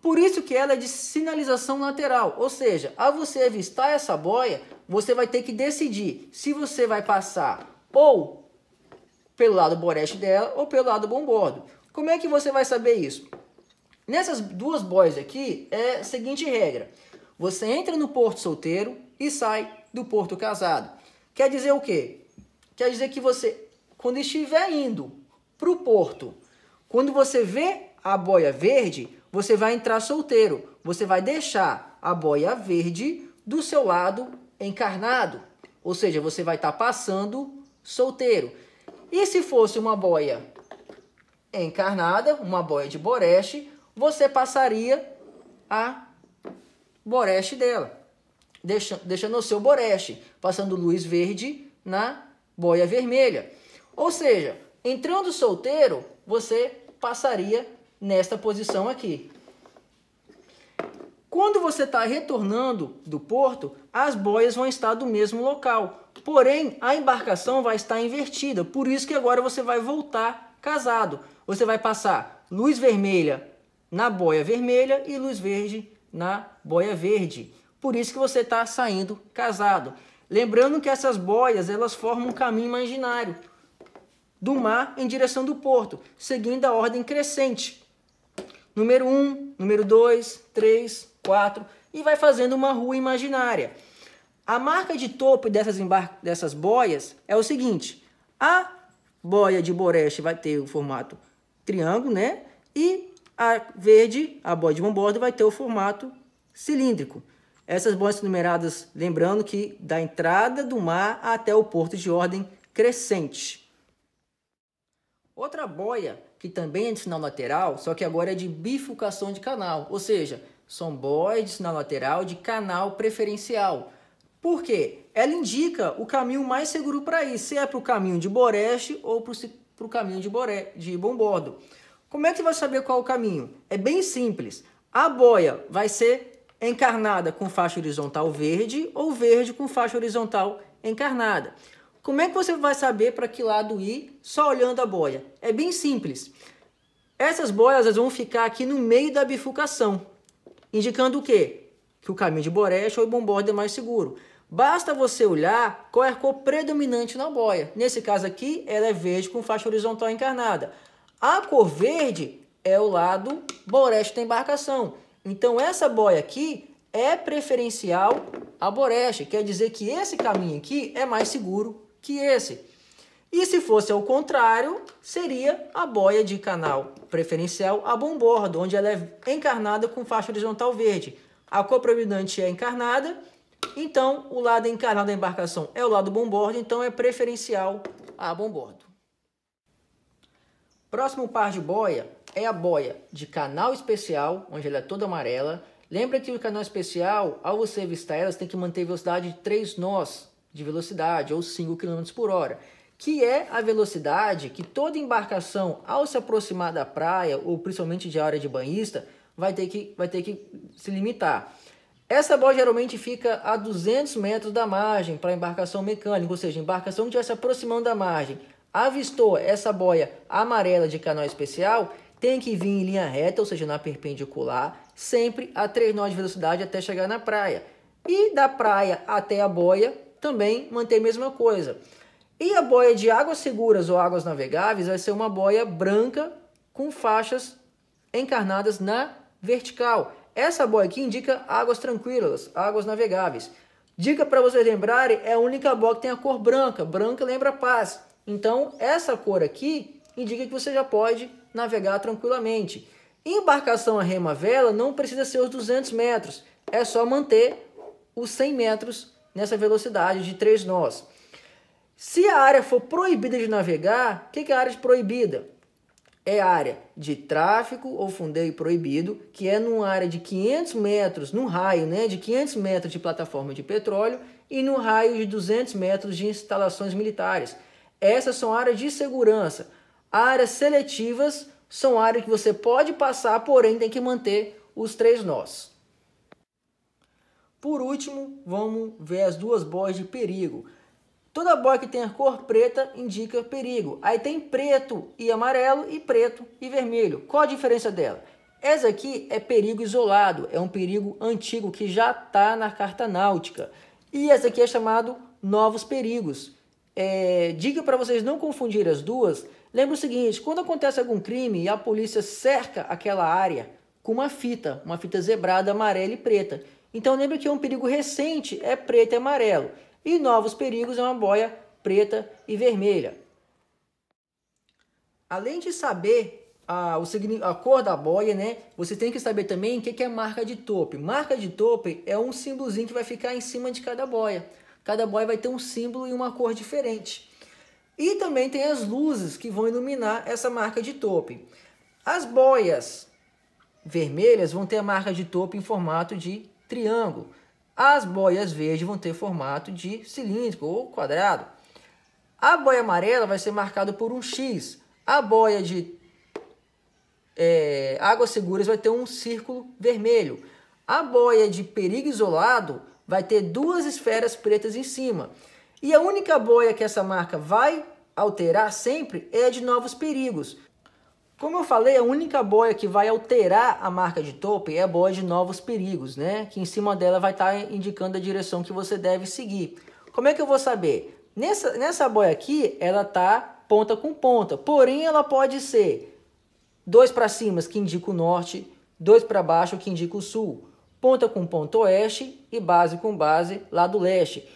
Por isso que ela é de sinalização lateral. Ou seja, ao você avistar essa boia, você vai ter que decidir se você vai passar ou pelo lado boreste dela ou pelo lado bombordo. Como é que você vai saber isso? Nessas duas boias aqui é a seguinte regra. Você entra no porto solteiro e sai do porto casado. Quer dizer o quê? Quer dizer que você, quando estiver indo para o porto, quando você vê a boia verde, você vai entrar solteiro. Você vai deixar a boia verde do seu lado encarnado. Ou seja, você vai estar tá passando solteiro. E se fosse uma boia encarnada, uma boia de boreste, você passaria a boreste dela, deixando, o seu boreste, passando luz verde na boia vermelha. Ou seja, entrando solteiro, você passaria nesta posição aqui. Quando você está retornando do porto, as boias vão estar do mesmo local. Porém, a embarcação vai estar invertida, por isso que agora você vai voltar casado. Você vai passar luz vermelha na boia vermelha e luz verde na boia verde. Por isso que você está saindo casado. Lembrando que essas boias elas formam um caminho imaginário do mar em direção do porto, seguindo a ordem crescente. Número 1, um, número 2, 3, 4 e vai fazendo uma rua imaginária. A marca de topo dessas, dessas boias é o seguinte: a boia de boreste vai ter o formato triângulo, né? E a verde, a boia de bombordo, vai ter o formato cilíndrico. Essas boias são numeradas, lembrando que da entrada do mar até o porto de ordem crescente. Outra boia, que também é de sinal lateral, só que agora é de bifurcação de canal, ou seja, são boias de sinal lateral de canal preferencial. Por quê? Ela indica o caminho mais seguro para ir, se é para o caminho de Boreste ou para o caminho de, Boré, de Bombordo. Como é que você vai saber qual é o caminho? É bem simples. A boia vai ser encarnada com faixa horizontal verde ou verde com faixa horizontal encarnada. Como é que você vai saber para que lado ir só olhando a boia? É bem simples. Essas boias vão ficar aqui no meio da bifurcação, indicando o quê? Que o caminho de Boreste ou Bombordo é mais seguro. Basta você olhar qual é a cor predominante na boia. Nesse caso aqui, ela é verde com faixa horizontal encarnada. A cor verde é o lado boreste da embarcação. Então essa boia aqui é preferencial a boreste, quer dizer que esse caminho aqui é mais seguro que esse. E se fosse ao contrário, seria a boia de canal preferencial a bombordo, onde ela é encarnada com faixa horizontal verde. A cor predominante é encarnada, então o lado encarnado da embarcação é o lado bombordo, então é preferencial a bombordo. Próximo par de boia é a boia de canal especial, onde ela é toda amarela. Lembra que o canal especial, ao você avistar ela, você tem que manter velocidade de 3 nós de velocidade, ou 5 km por hora, que é a velocidade que toda embarcação, ao se aproximar da praia, ou principalmente de área de banhista, vai ter que, vai ter que se limitar. Essa boia geralmente fica a 200 metros da margem para embarcação mecânica, ou seja, embarcação que estiver se aproximando da margem avistou essa boia amarela de canal especial, tem que vir em linha reta, ou seja, na perpendicular, sempre a 3 nós de velocidade até chegar na praia. E da praia até a boia, também mantém a mesma coisa. E a boia de águas seguras ou águas navegáveis vai ser uma boia branca com faixas encarnadas na vertical. Essa boia aqui indica águas tranquilas, águas navegáveis. Dica para vocês lembrarem, é a única boia que tem a cor branca. Branca lembra paz. Então, essa cor aqui indica que você já pode navegar tranquilamente. Embarcação a rema vela não precisa ser os 200 metros, é só manter os 100 metros nessa velocidade de 3 nós. Se a área for proibida de navegar, o que é a área de proibida? É a área de tráfego ou fundeio proibido, que é numa área de 500 metros, num raio né, de 500 metros de plataforma de petróleo e no raio de 200 metros de instalações militares. Essas são áreas de segurança. Áreas seletivas são áreas que você pode passar, porém tem que manter os três nós. Por último, vamos ver as duas boias de perigo. Toda boia que tem a cor preta indica perigo. Aí tem preto e amarelo e preto e vermelho. Qual a diferença dela? Essa aqui é perigo isolado, é um perigo antigo que já está na carta náutica. E essa aqui é chamado novos perigos é, dica para vocês não confundirem as duas. Lembra o seguinte: quando acontece algum crime e a polícia cerca aquela área com uma fita, uma fita zebrada amarela e preta. Então lembre que é um perigo recente, é preto e amarelo. E novos perigos é uma boia preta e vermelha. Além de saber a, o, a cor da boia, né? Você tem que saber também o que é marca de tope. Marca de tope é um símbolozinho que vai ficar em cima de cada boia. Cada boia vai ter um símbolo e uma cor diferente. E também tem as luzes que vão iluminar essa marca de tope. As boias vermelhas vão ter a marca de tope em formato de triângulo. As boias verdes vão ter formato de cilíndrico ou quadrado. A boia amarela vai ser marcada por um X. A boia de é, águas seguras vai ter um círculo vermelho. A boia de perigo isolado vai ter duas esferas pretas em cima. E a única boia que essa marca vai alterar sempre é a de novos perigos. Como eu falei, a única boia que vai alterar a marca de tope é a boia de novos perigos, né? Que em cima dela vai estar tá indicando a direção que você deve seguir. Como é que eu vou saber? Nessa, nessa boia aqui, ela tá ponta com ponta, porém ela pode ser dois para cima, que indica o norte, dois para baixo, que indica o sul ponta com ponta oeste e base com base lá do leste.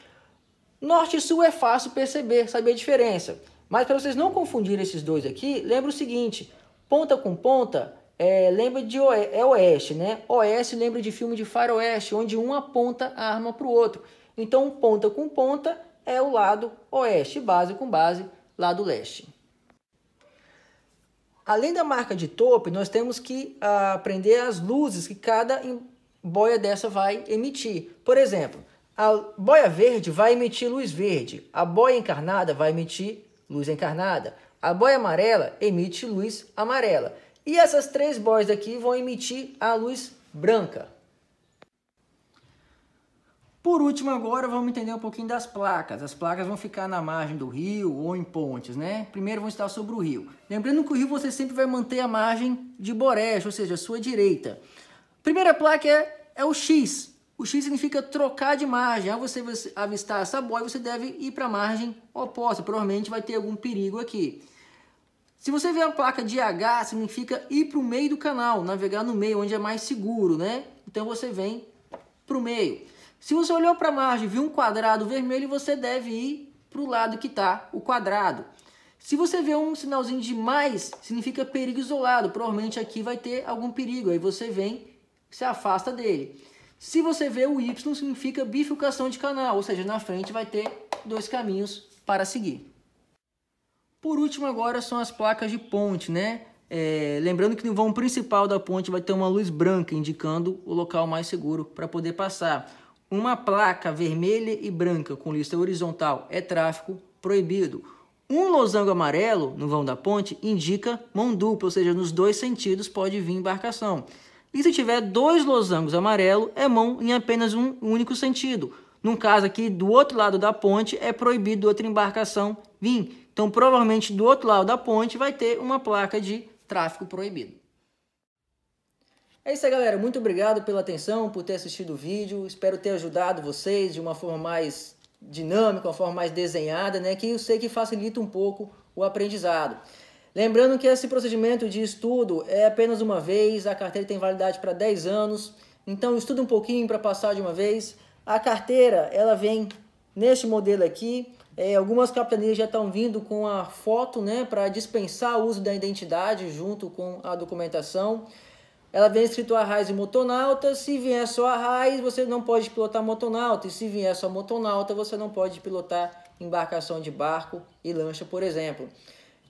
Norte e sul é fácil perceber, saber a diferença. Mas para vocês não confundirem esses dois aqui, lembra o seguinte, ponta com ponta é, lembra de é oeste, né? Oeste lembra de filme de faroeste, onde um aponta a arma para o outro. Então, ponta com ponta é o lado oeste, base com base, lado leste. Além da marca de tope, nós temos que ah, aprender as luzes que cada boia dessa vai emitir. Por exemplo, a boia verde vai emitir luz verde, a boia encarnada vai emitir luz encarnada, a boia amarela emite luz amarela. E essas três boias daqui vão emitir a luz branca. Por último, agora vamos entender um pouquinho das placas. As placas vão ficar na margem do rio ou em pontes, né? Primeiro vamos estar sobre o rio. Lembrando que o rio você sempre vai manter a margem de Boreste, ou seja, a sua direita. Primeira placa é, é o X. O X significa trocar de margem. Ao você avistar essa boia, você deve ir para a margem oposta. Provavelmente vai ter algum perigo aqui. Se você vê a placa de H, significa ir para o meio do canal, navegar no meio, onde é mais seguro, né? Então você vem para o meio. Se você olhou para a margem e viu um quadrado vermelho, você deve ir para o lado que está o quadrado. Se você vê um sinalzinho de mais, significa perigo isolado. Provavelmente aqui vai ter algum perigo. Aí você vem, se afasta dele. Se você vê o Y, significa bifurcação de canal. Ou seja, na frente vai ter dois caminhos para seguir. Por último agora são as placas de ponte, né? É, lembrando que no vão principal da ponte vai ter uma luz branca indicando o local mais seguro para poder passar. Uma placa vermelha e branca com lista horizontal é tráfego proibido. Um losango amarelo no vão da ponte indica mão dupla, ou seja, nos dois sentidos pode vir embarcação. E se tiver dois losangos amarelos, é mão em apenas um único sentido. Num caso aqui, do outro lado da ponte, é proibido outra embarcação vir. Então, provavelmente, do outro lado da ponte vai ter uma placa de tráfego proibido. É isso aí, galera. Muito obrigado pela atenção, por ter assistido o vídeo. Espero ter ajudado vocês de uma forma mais dinâmica, uma forma mais desenhada, né? Que eu sei que facilita um pouco o aprendizado. Lembrando que esse procedimento de estudo é apenas uma vez, a carteira tem validade para 10 anos, então estuda um pouquinho para passar de uma vez. A carteira, ela vem neste modelo aqui, é, algumas capitanias já estão vindo com a foto né, para dispensar o uso da identidade junto com a documentação. Ela vem escrito Arraiz e Motonauta. Se vier só Arraiz, você não pode pilotar motonauta. E se vier só motonauta, você não pode pilotar embarcação de barco e lancha, por exemplo.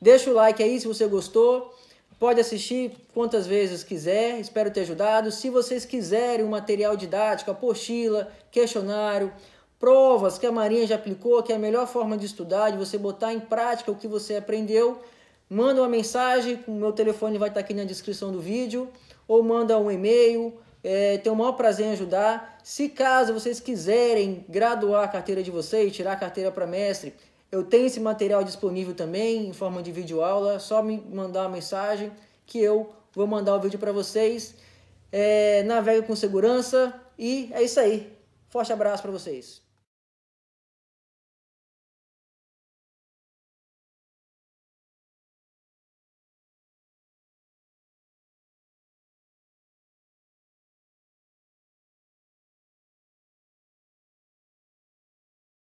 Deixa o like aí se você gostou. Pode assistir quantas vezes quiser. Espero ter ajudado. Se vocês quiserem um material didático, apostila, questionário, provas que a Marinha já aplicou, que é a melhor forma de estudar, de você botar em prática o que você aprendeu, manda uma mensagem. O meu telefone vai estar aqui na descrição do vídeo ou manda um e-mail. É, tenho o maior prazer em ajudar. Se caso vocês quiserem graduar a carteira de vocês, tirar a carteira para mestre, eu tenho esse material disponível também em forma de vídeo aula. Só me mandar uma mensagem que eu vou mandar o vídeo para vocês. É, navega com segurança e é isso aí. Forte abraço para vocês.